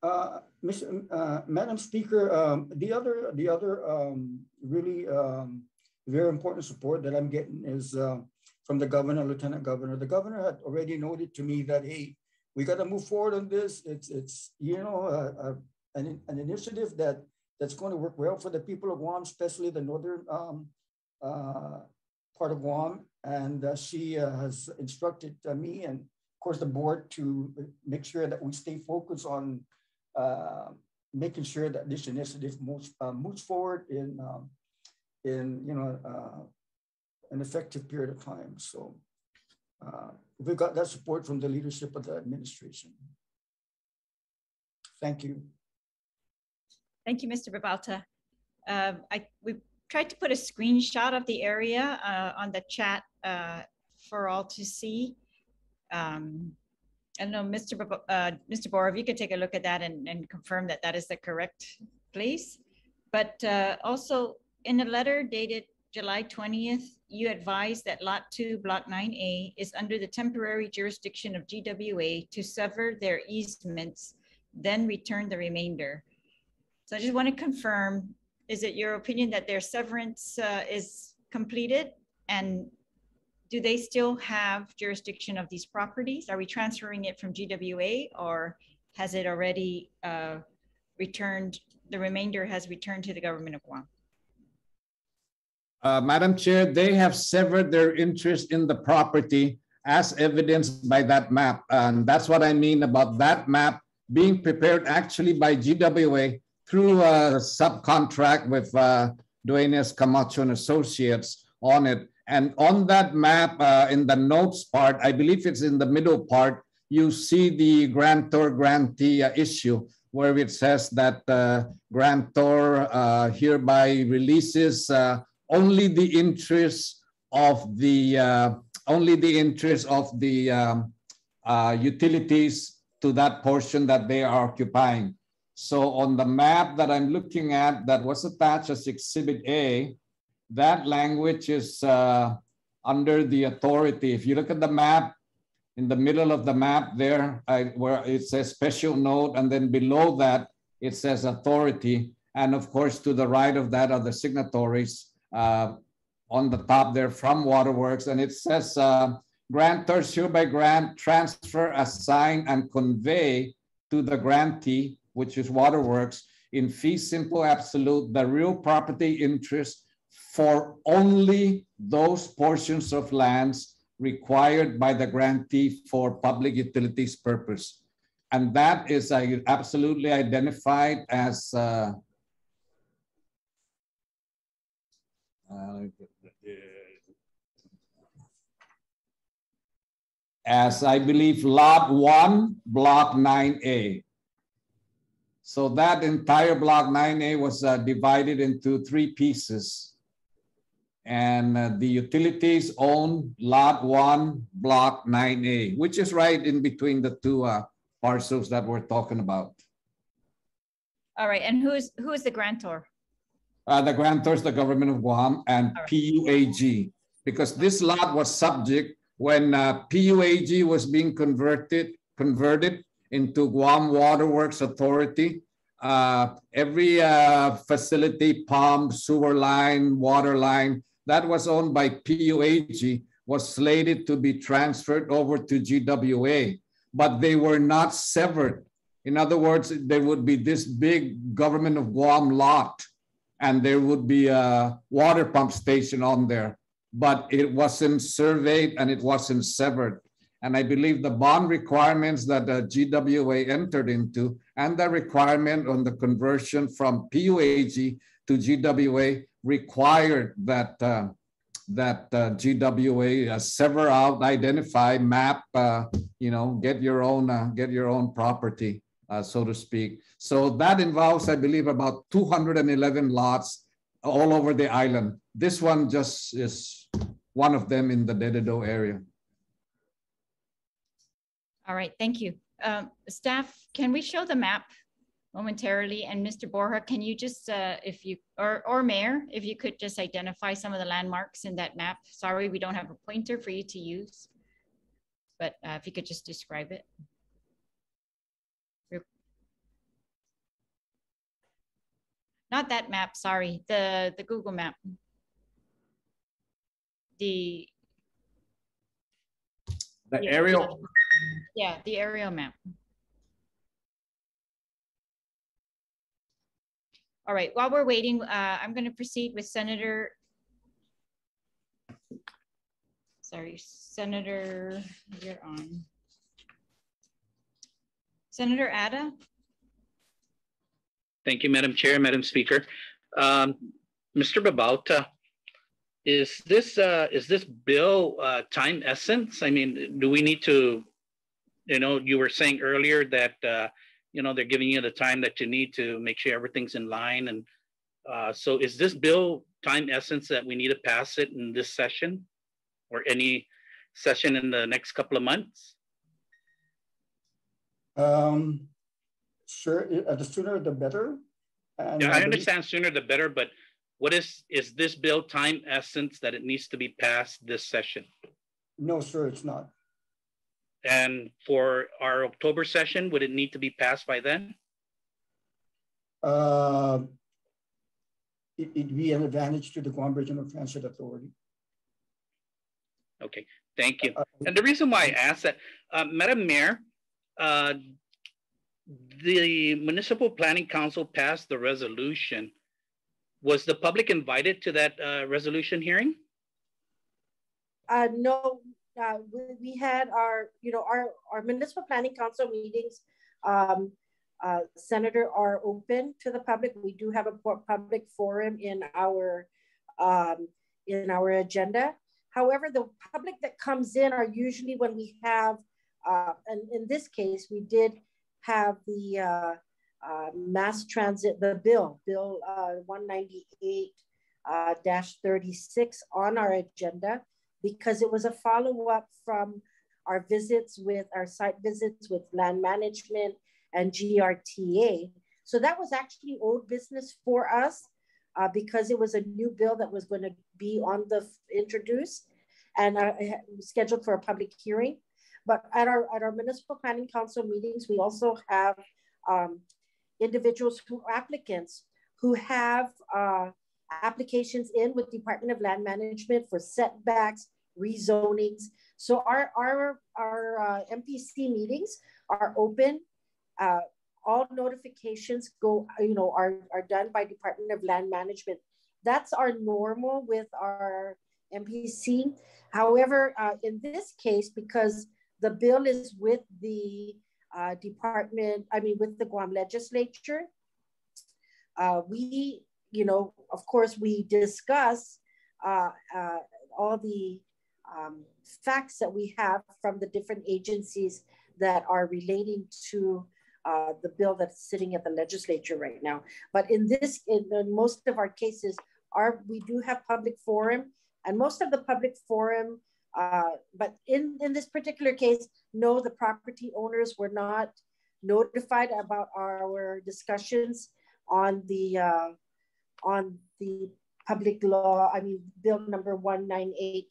Uh, Miss, uh, Madam Speaker, um, the other, the other, um, really, um, very important support that I'm getting is, uh, from the governor, lieutenant governor. The governor had already noted to me that, hey, we got to move forward on this. It's, it's, you know, uh, uh, an, an initiative that, that's going to work well for the people of Guam, especially the northern, um, uh, part of Guam. And uh, she uh, has instructed uh, me and of course the board to make sure that we stay focused on uh, making sure that this initiative moves, uh, moves forward in, um, in you know, an effective period of time. So we've got that support from the leadership of the administration. Thank you. Thank you, Mr. Babauta. Uh, I, we tried to put a screenshot of the area uh, on the chat uh, for all to see. Um, I don't know, Mr. Uh, Mr. Bor, if you could take a look at that and, and confirm that that is the correct place. But uh, also in a letter dated July 20th, you advised that Lot 2, Block 9A is under the temporary jurisdiction of GWA to sever their easements, then return the remainder. So I just want to confirm, is it your opinion that their severance uh, is completed? And do they still have jurisdiction of these properties? Are we transferring it from GWA or has it already uh, returned, the remainder has returned to the government of Guam? Uh, Madam Chair, they have severed their interest in the property as evidenced by that map. And that's what I mean about that map being prepared actually by GWA through a subcontract with uh, Duenas Camacho and Associates on it. And on that map, uh, in the notes part, I believe it's in the middle part, you see the grantor grantee uh, issue where it says that uh, grantor uh, hereby releases uh, only the interest of the uh, only the interest of the um, uh, utilities to that portion that they are occupying. So on the map that I'm looking at that was attached as Exhibit A, that language is uh, under the authority. If you look at the map, in the middle of the map there, I, where it says special note, and then below that, it says authority. And of course, to the right of that are the signatories uh, on the top there from Waterworks. And it says, uh, grantors hereby grant, transfer, assign, and convey to the grantee, which is Waterworks, in fee simple absolute, the real property interest for only those portions of lands required by the grantee for public utilities purpose. And that is uh, absolutely identified as uh, uh, as I believe lot one, block 9A. So that entire block 9A was uh, divided into three pieces. And uh, the utilities own lot one, block 9A, which is right in between the two uh, parcels that we're talking about. All right, and who is, who is the grantor? Uh, the grantors, the government of Guam, and right. PUAG, because this lot was subject when uh, PUAG was being converted converted into Guam Waterworks Authority. Uh, every uh, facility, pump, sewer line, water line that was owned by PUAG was slated to be transferred over to GWA, but they were not severed. In other words, there would be this big government of Guam lot and there would be a water pump station on there, but it wasn't surveyed and it wasn't severed. And I believe the bond requirements that GWA entered into and the requirement on the conversion from PUAG to GWA required that uh, that uh, GWA uh, sever out, identify, map, uh, you know, get your own uh, get your own property uh, so to speak. So that involves, I believe, about 211 lots all over the island. This one just is one of them in the Dededo area. All right, thank you. Um, staff, can we show the map momentarily? And Mr. Borja, can you just, uh, if you, or, or Mayor, if you could just identify some of the landmarks in that map? Sorry, we don't have a pointer for you to use. But uh, if you could just describe it. Not that map, sorry, the, the Google map. The. The aerial, Yeah, the aerial map. All right, while we're waiting, uh, I'm going to proceed with Senator. Sorry, Senator, you're on. Senator Ada? Thank you, Madam Chair, Madam Speaker. Um, Mr. Babauta, is this uh, is this bill uh, time essence? I mean, do we need to, you know, you were saying earlier that uh, you know they're giving you the time that you need to make sure everything's in line, and uh, so is this bill time essence that we need to pass it in this session, or any session in the next couple of months? Um, sure, uh, the sooner the better. And Yeah, I understand sooner the better, but what is is this bill time essence that it needs to be passed this session? No, sir, it's not. And for our October session, would it need to be passed by then? Uh, it, it'd be an advantage to the Guam Regional Transit Authority. Okay, thank you. Uh, And the reason why I asked that, uh, Madam Mayor, uh, the Municipal Planning Council passed the resolution. Was the public invited to that uh, resolution hearing? Uh, no, uh, we, we had our, you know, our, our municipal planning council meetings, um, uh, Senator are open to the public. We do have a public forum in our, um, in our agenda. However, the public that comes in are usually when we have, uh, and in this case, we did have the uh, uh, mass transit, the bill, Bill uh, 198 uh, dash 36 on our agenda because it was a follow-up from our visits with our site visits with land management and GRTA. So that was actually old business for us uh, because it was a new bill that was going to be on the introduced and uh, scheduled for a public hearing. But at our at our municipal planning council meetings, we also have um, individuals who applicants who have uh, applications in with Department of Land Management for setbacks, rezonings. So our our our uh, MPC meetings are open. Uh, all notifications go, you know, are, are done by Department of Land Management. That's our normal with our MPC. However, uh, in this case, because the bill is with the uh, department, I mean, with the Guam legislature, uh, we, you know, of course, we discuss uh, uh, all the um, facts that we have from the different agencies that are relating to uh, the bill that's sitting at the legislature right now. But in this, in, in most of our cases, our, we do have public forum and most of the public forum, uh, but in, in this particular case, no, the property owners were not notified about our discussions on the, uh, on the public law, I mean, bill number 198-36.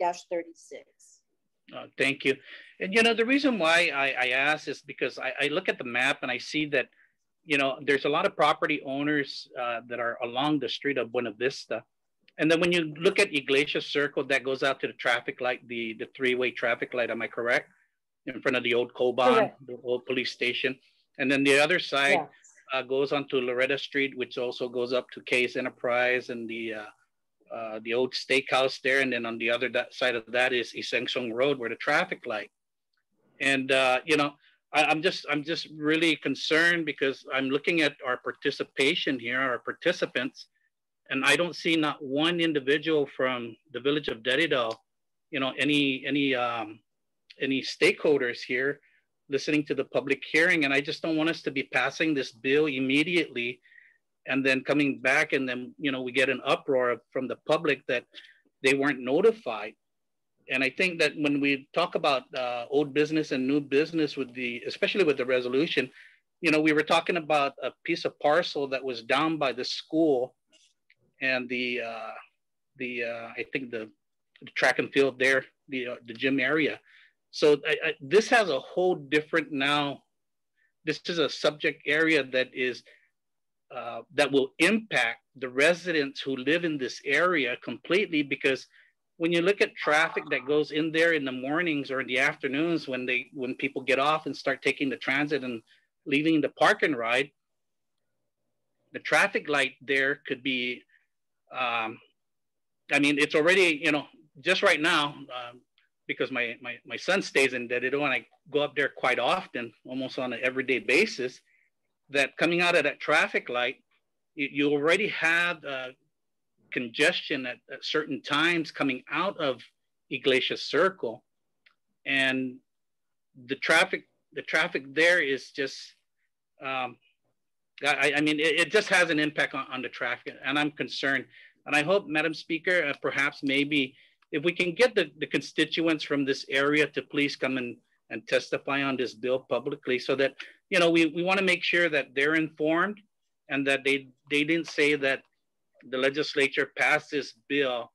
Uh, thank you. And you know, the reason why I, I ask is because I, I look at the map and I see that, you know, there's a lot of property owners uh, that are along the street of Buena Vista. And then when you look at Iglesia Circle, that goes out to the traffic light, the, the three-way traffic light, am I correct? In front of the old Koban, the old police station. And then the other side Yeah. Uh, goes on to Loretta Street, which also goes up to Case Enterprise and the uh, uh, the old steakhouse there, and then on the other side of that is Iseng Road, where the traffic light. And uh, you know, I, I'm just I'm just really concerned because I'm looking at our participation here, our participants, and I don't see not one individual from the village of Deridal, you know, any any um, any stakeholders here listening to the public hearing. And I just don't want us to be passing this bill immediately and then coming back and then, you know, we get an uproar from the public that they weren't notified. And I think that when we talk about uh, old business and new business with the, especially with the resolution, you know, we were talking about a piece of parcel that was down by the school and the, uh, the uh, I think the, the track and field there, the, uh, the gym area. So I, I, this has a whole different now, this is a subject area that is, uh, that will impact the residents who live in this area completely because when you look at traffic that goes in there in the mornings or in the afternoons when they when people get off and start taking the transit and leaving the park and ride the traffic light there could be um, i mean it's already you know just right now um, because my, my my son stays in Dededo and I go up there quite often, almost on an everyday basis. That coming out of that traffic light, you, you already have uh, congestion at, at, certain times coming out of Iglesias Circle, and the traffic the traffic there is just. Um, I, I, mean, it, it, just has an impact on, on the traffic, and I'm concerned. And I hope, Madam Speaker, uh, perhaps maybe if we can get the, the constituents from this area to please come and, and testify on this bill publicly so that, you know, we, we want to make sure that they're informed and that they, they didn't say that the legislature passed this bill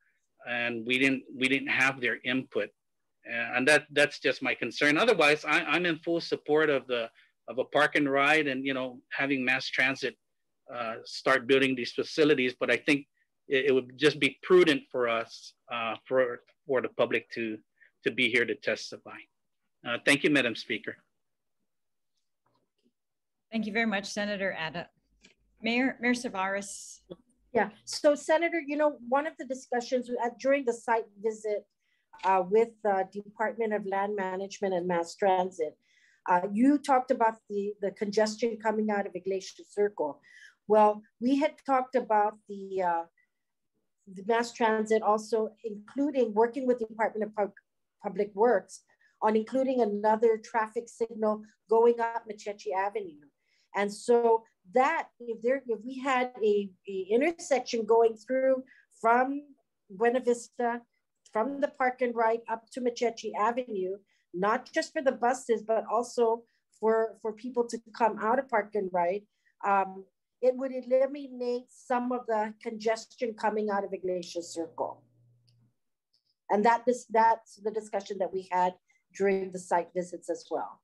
and we didn't, we didn't have their input. And that, that's just my concern. Otherwise, I, I'm in full support of the, of a park and ride and, you know, having mass transit uh, start building these facilities. But I think it, it would just be prudent for us, uh, for, for the public to, to be here to testify. Uh, thank you, Madam Speaker. Thank you very much, Senator Ada. Mayor, Mayor Savares. Yeah, so Senator, you know, one of the discussions uh, during the site visit uh, with the Department of Land Management and Mass Transit, uh, you talked about the, the congestion coming out of Iglesias Circle. Well, we had talked about the uh, the mass transit also including working with the Department of Public Works on including another traffic signal going up Macheche Avenue. And so that if there if we had a, a intersection going through from Buena Vista, from the park and ride up to Macheche Avenue, not just for the buses, but also for, for people to come out of park and ride, um, it would eliminate some of the congestion coming out of Iglesias Circle. And that is, that's the discussion that we had during the site visits as well.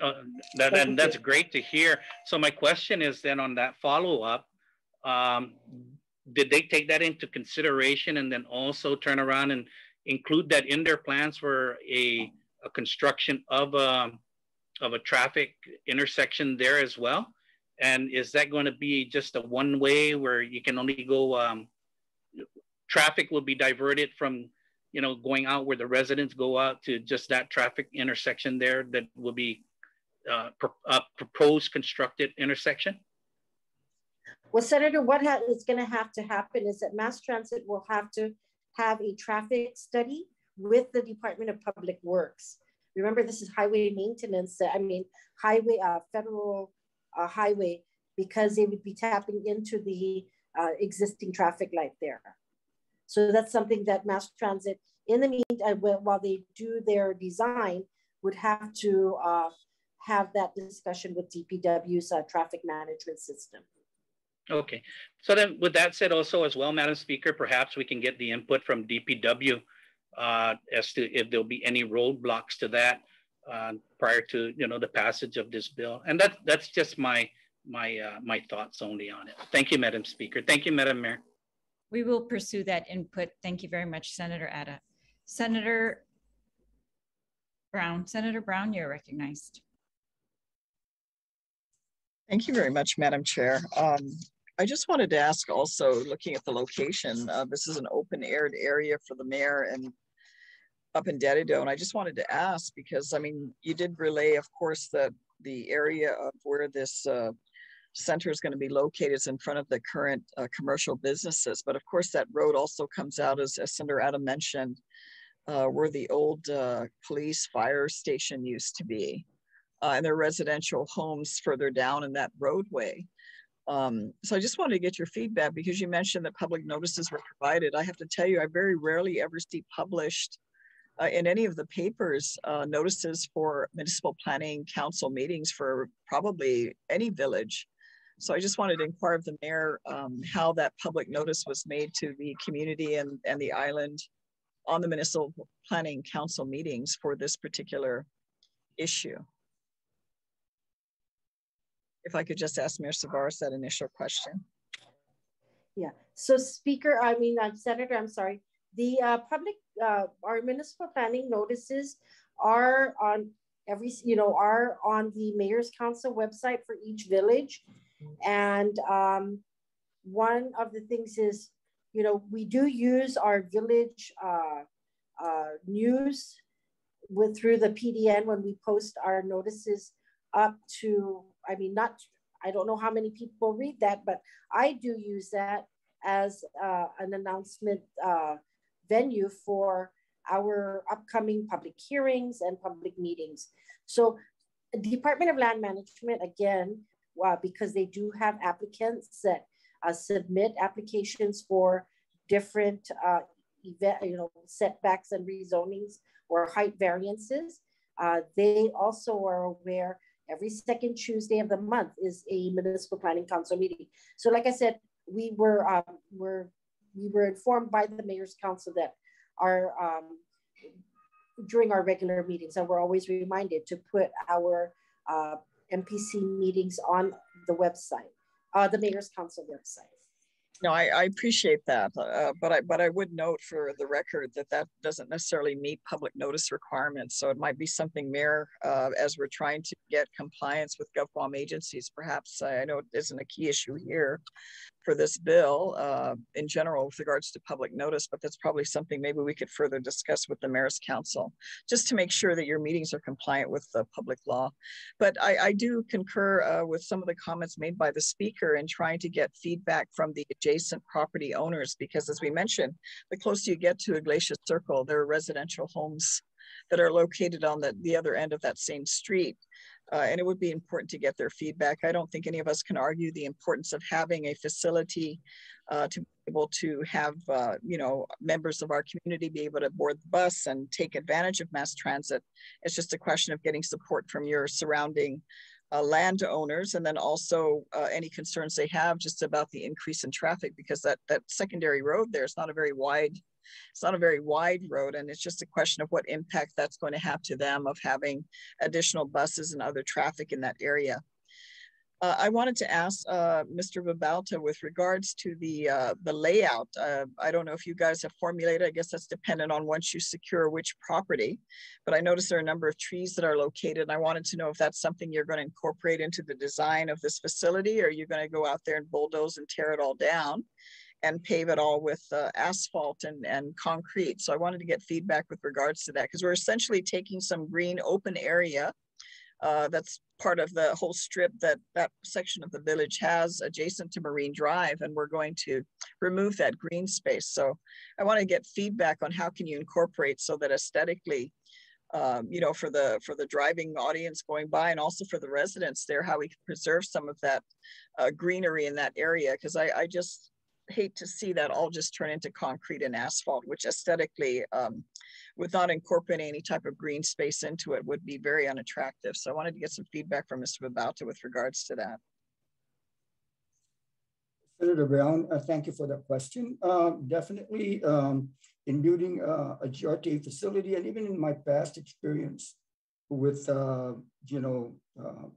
Uh, that, and that's great to hear. So my question is then on that follow-up, um, did they take that into consideration and then also turn around and include that in their plans for a, a construction of a, um, of a traffic intersection there as well? And is that going to be just a one way where you can only go, um, traffic will be diverted from, you know, going out where the residents go out to just that traffic intersection there that will be uh, uh, proposed constructed intersection? Well, Senator, what is going to have to happen is that mass transit will have to have a traffic study with the Department of Public Works. Remember, this is highway maintenance. I mean, highway, uh, federal uh, highway because they would be tapping into the uh, existing traffic light there. So that's something that mass transit, in the meantime, while they do their design, would have to uh, have that discussion with DPW's uh, traffic management system. Okay, so then with that said also as well, Madam Speaker, perhaps we can get the input from DPW uh, as to if there'll be any roadblocks to that uh, prior to you know the passage of this bill. And that that's just my my uh, my thoughts only on it. Thank you, Madam Speaker. Thank you, Madam Mayor. We will pursue that input. Thank you very much, Senator Ada. Senator Brown, Senator Brown, you're recognized. Thank you very much, Madam Chair. Um, I just wanted to ask also, looking at the location, uh, this is an open aired area for the mayor and up in Dededo. And I just wanted to ask because, I mean, you did relay, of course, that the area of where this uh, center is going to be located is in front of the current uh, commercial businesses. But of course, that road also comes out, as, as Senator Adam mentioned, uh, where the old uh, police fire station used to be. uh, and their residential homes further down in that roadway. Um, so I just wanted to get your feedback because you mentioned that public notices were provided. I have to tell you, I very rarely ever see published uh, in any of the papers uh, notices for municipal planning council meetings for probably any village. So I just wanted to inquire of the mayor um, how that public notice was made to the community and, and the island on the municipal planning council meetings for this particular issue. If I could just ask Mayor Savares that initial question. Yeah, so speaker, I mean, uh, Senator, I'm sorry. The uh, public, uh, our municipal planning notices are on every, you know, are on the mayor's council website for each village. And um, one of the things is, you know, we do use our village uh, uh, news with through the PDN when we post our notices up to, I mean, not, I don't know how many people read that, but I do use that as uh, an announcement uh, venue for our upcoming public hearings and public meetings. So Department of Land Management, again, uh, because they do have applicants that uh, submit applications for different uh, event, you know, setbacks and rezonings or height variances. Uh, they also are aware every second Tuesday of the month is a municipal planning council meeting. So like I said, we were, um, were, we were informed by the mayor's council that our, um, during our regular meetings, and we're always reminded to put our uh, MPC meetings on the website, uh, the mayor's council website. No, I, I appreciate that, uh, but I but I would note for the record that that doesn't necessarily meet public notice requirements. So it might be something, Mayor, uh, as we're trying to get compliance with GovGuam agencies. Perhaps I know it isn't a key issue here, for this bill uh, in general with regards to public notice, but that's probably something maybe we could further discuss with the Mayor's Council, just to make sure that your meetings are compliant with the public law. But I, I do concur uh, with some of the comments made by the speaker in trying to get feedback from the adjacent property owners, because as we mentioned, the closer you get to Iglesias Circle, there are residential homes that are located on the, the other end of that same street. Uh, and it would be important to get their feedback. I don't think any of us can argue the importance of having a facility uh, to be able to have, uh, you know, members of our community be able to board the bus and take advantage of mass transit. It's just a question of getting support from your surrounding uh, landowners and then also uh, any concerns they have just about the increase in traffic because that, that secondary road there is not a very wide it's not a very wide road, and it's just a question of what impact that's going to have to them of having additional buses and other traffic in that area. Uh, I wanted to ask uh, Mr. Babauta with regards to the uh, the layout. Uh, I don't know if you guys have formulated. I guess that's dependent on once you secure which property. But I noticed there are a number of trees that are located. And I wanted to know if that's something you're going to incorporate into the design of this facility, or you're going to go out there and bulldoze and tear it all down and pave it all with uh, asphalt and, and concrete. So I wanted to get feedback with regards to that because we're essentially taking some green open area uh, that's part of the whole strip that that section of the village has adjacent to Marine Drive, and we're going to remove that green space. So I want to get feedback on how can you incorporate so that aesthetically, um, you know, for the for the driving audience going by, and also for the residents there, how we can preserve some of that uh, greenery in that area. Because I, I just hate to see that all just turn into concrete and asphalt, which aesthetically, um, without incorporating any type of green space into it, would be very unattractive. So I wanted to get some feedback from Mr. Babauta with regards to that. Senator Brown, uh, thank you for that question. Uh, definitely um, in building uh, a GRTA facility and even in my past experience with, uh, you know, uh,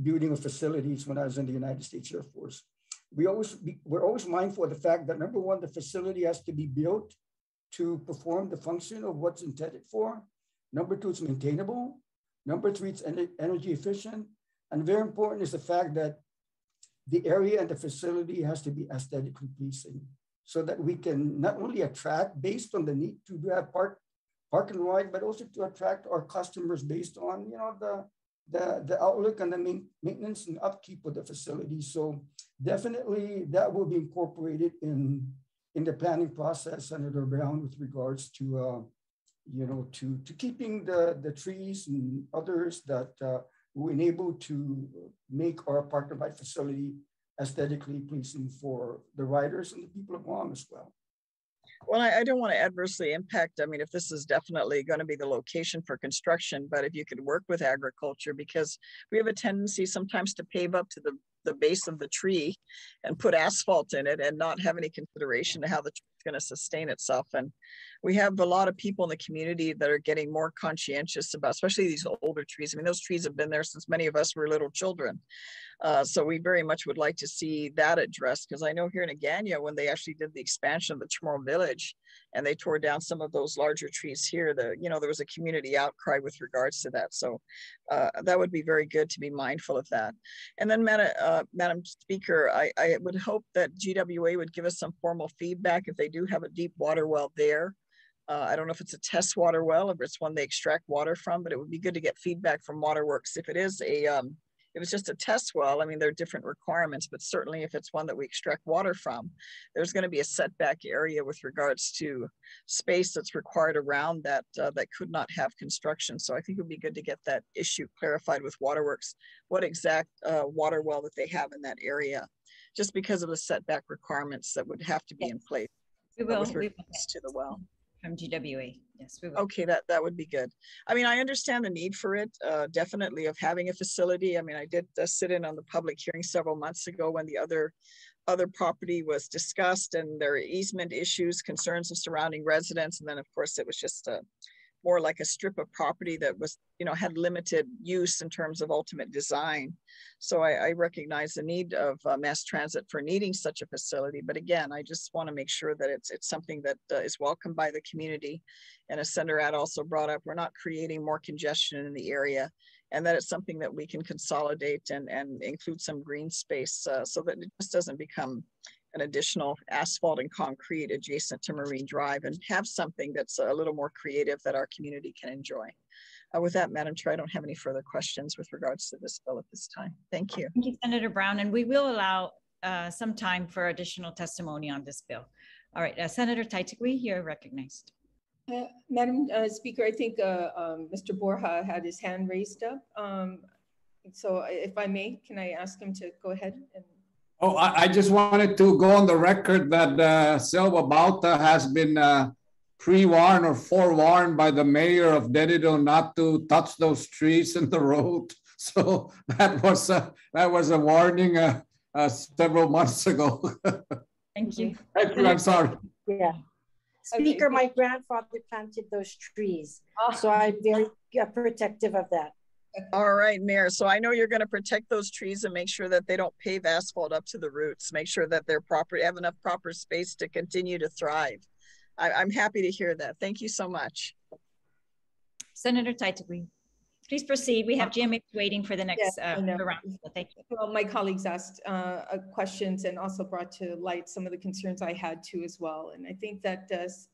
building of facilities when I was in the United States Air Force, we always be, we're always mindful of the fact that number one, the facility has to be built to perform the function of what's intended for. Number two, it's maintainable. Number three, it's energy efficient. And very important is the fact that the area and the facility has to be aesthetically pleasing so that we can not only attract based on the need to do have park, park and ride, but also to attract our customers based on, you know, the, the, the outlook and the main, maintenance and upkeep of the facility. So definitely that will be incorporated in, in the planning process, Senator Brown, with regards to, uh, you know, to, to keeping the, the trees and others that uh, we enable to make our park and ride facility aesthetically pleasing for the riders and the people of Guam as well. Well, I, I don't want to adversely impact. I mean, if this is definitely going to be the location for construction, but if you could work with agriculture, because we have a tendency sometimes to pave up to the the base of the tree and put asphalt in it and not have any consideration to how the tree is going to sustain itself. And we have a lot of people in the community that are getting more conscientious about, especially these older trees. I mean, those trees have been there since many of us were little children. Uh, so we very much would like to see that addressed because I know here in Agana, when they actually did the expansion of the Chamorro Village and they tore down some of those larger trees here, the you know there was a community outcry with regards to that. So uh, that would be very good to be mindful of that. And then, Madam, uh, Madam Speaker, I, I would hope that GWA would give us some formal feedback if they do have a deep water well there. Uh, I don't know if it's a test water well, or if it's one they extract water from, but it would be good to get feedback from Waterworks if it is a um, if it's just a test well, I mean, there are different requirements, but certainly if it's one that we extract water from, there's going to be a setback area with regards to space that's required around that uh, that could not have construction. So I think it would be good to get that issue clarified with Waterworks, what exact uh, water well that they have in that area, just because of the setback requirements that would have to be in place. We will, we will to the well. from GWA. Yes, we will. Okay, that, that would be good. I mean, I understand the need for it, uh, definitely of having a facility. I mean, I did uh, sit in on the public hearing several months ago when the other other property was discussed and there are easement issues, concerns of surrounding residents. And then of course it was just a, more like a strip of property that was, you know, had limited use in terms of ultimate design. So I, I recognize the need of uh, mass transit for needing such a facility. But again, I just want to make sure that it's it's something that uh, is welcomed by the community. And as Senator Ad also brought up, we're not creating more congestion in the area and that it's something that we can consolidate and, and include some green space uh, so that it just doesn't become an additional asphalt and concrete adjacent to Marine Drive and have something that's a little more creative that our community can enjoy. Uh, with that, Madam Chair, I don't have any further questions with regards to this bill at this time. Thank you. Thank you, Senator Brown, and we will allow uh, some time for additional testimony on this bill. All right, uh, Senator Taitague, you're recognized. Uh, Madam uh, Speaker, I think uh, um, Mr. Borja had his hand raised up. Um, so if I may, can I ask him to go ahead and Oh, I, I, just wanted to go on the record that uh, Sel Babauta has been uh, pre-warned or forewarned by the mayor of Dededo not to touch those trees in the road. So that was a, that was a warning uh, uh several months ago. Thank you. Thank you. I'm sorry. Yeah. Speaker, okay. my grandfather planted those trees. Oh. So I'm very protective of that. All right, Mayor. So I know you're going to protect those trees and make sure that they don't pave asphalt up to the roots. Make sure that they're proper, have enough proper space to continue to thrive. I, am happy to hear that. Thank you so much. Senator Taitague, please proceed. We have GMA waiting for the next uh, round. So thank you. Well, my colleagues asked uh, questions and also brought to light some of the concerns I had too as well. And I think that does,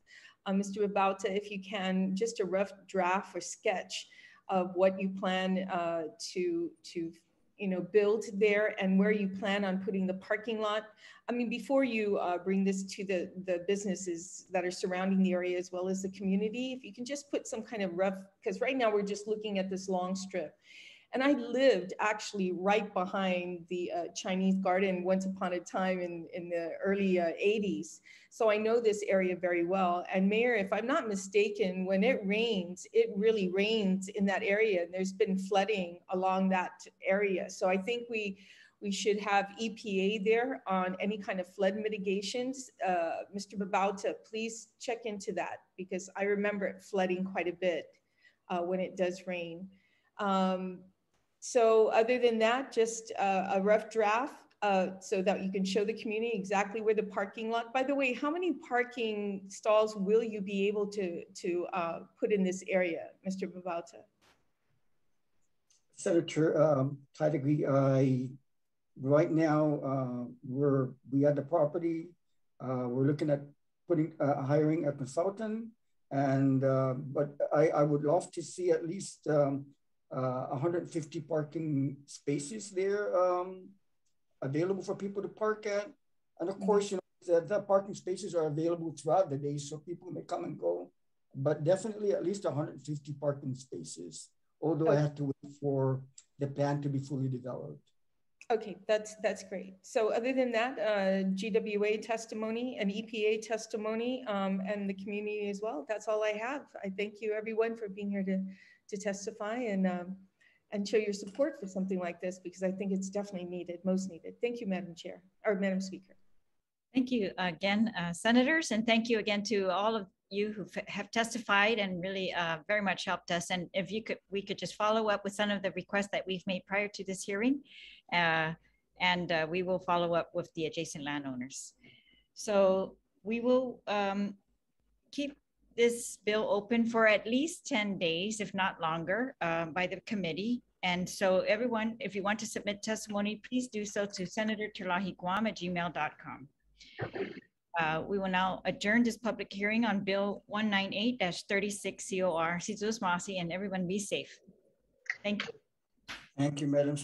uh, Mr. Babauta, if you can, just a rough draft or sketch of what you plan uh, to to you know build there and where you plan on putting the parking lot. I mean, before you uh, bring this to the the businesses that are surrounding the area as well as the community, if you can just put some kind of rough because right now we're just looking at this long strip and I lived actually right behind the uh, Chinese garden once upon a time in, in the early uh, 80s. So I know this area very well. And Mayor, if I'm not mistaken, when it rains, it really rains in that area. And there's been flooding along that area. So I think we, we should have EPA there on any kind of flood mitigations. Uh, Mr. Babauta, please check into that because I remember it flooding quite a bit uh, when it does rain. Um, so other than that, just uh, a rough draft uh, so that you can show the community exactly where the parking lot. By the way, how many parking stalls will you be able to, to uh, put in this area, Mr. Babauta? Senator um, Taitague, I right now uh, we're we have the property. Uh, we're looking at putting uh, hiring a consultant, and uh, but I, I would love to see at least um, uh, 150 parking spaces there um, available for people to park at. And of mm-hmm. course, you know, the, the, parking spaces are available throughout the day, so people may come and go. But definitely at least 150 parking spaces. Although I have to wait for the plan to be fully developed. Okay, that's that's great. So other than that, uh, GWA testimony and EPA testimony um, and the community as well. That's all I have. I thank you everyone for being here to to testify and um, and show your support for something like this because I think it's definitely needed, most needed. Thank you, Madam Chair or Madam Speaker. Thank you again, uh, senators, and thank you again to all of you who have testified and really uh, very much helped us. And if you could, we could just follow up with some of the requests that we've made prior to this hearing, uh, and uh, we will follow up with the adjacent landowners. So we will um, keep this bill open for at least 10 days, if not longer, uh, by the committee. And so everyone, if you want to submit testimony, please do so to senatorterlajeguam at gmail.com. Uh, we will now adjourn this public hearing on Bill 198-36 COR. Si Yu'os Ma'åse' and everyone be safe. Thank you. Thank you, Madam Speaker.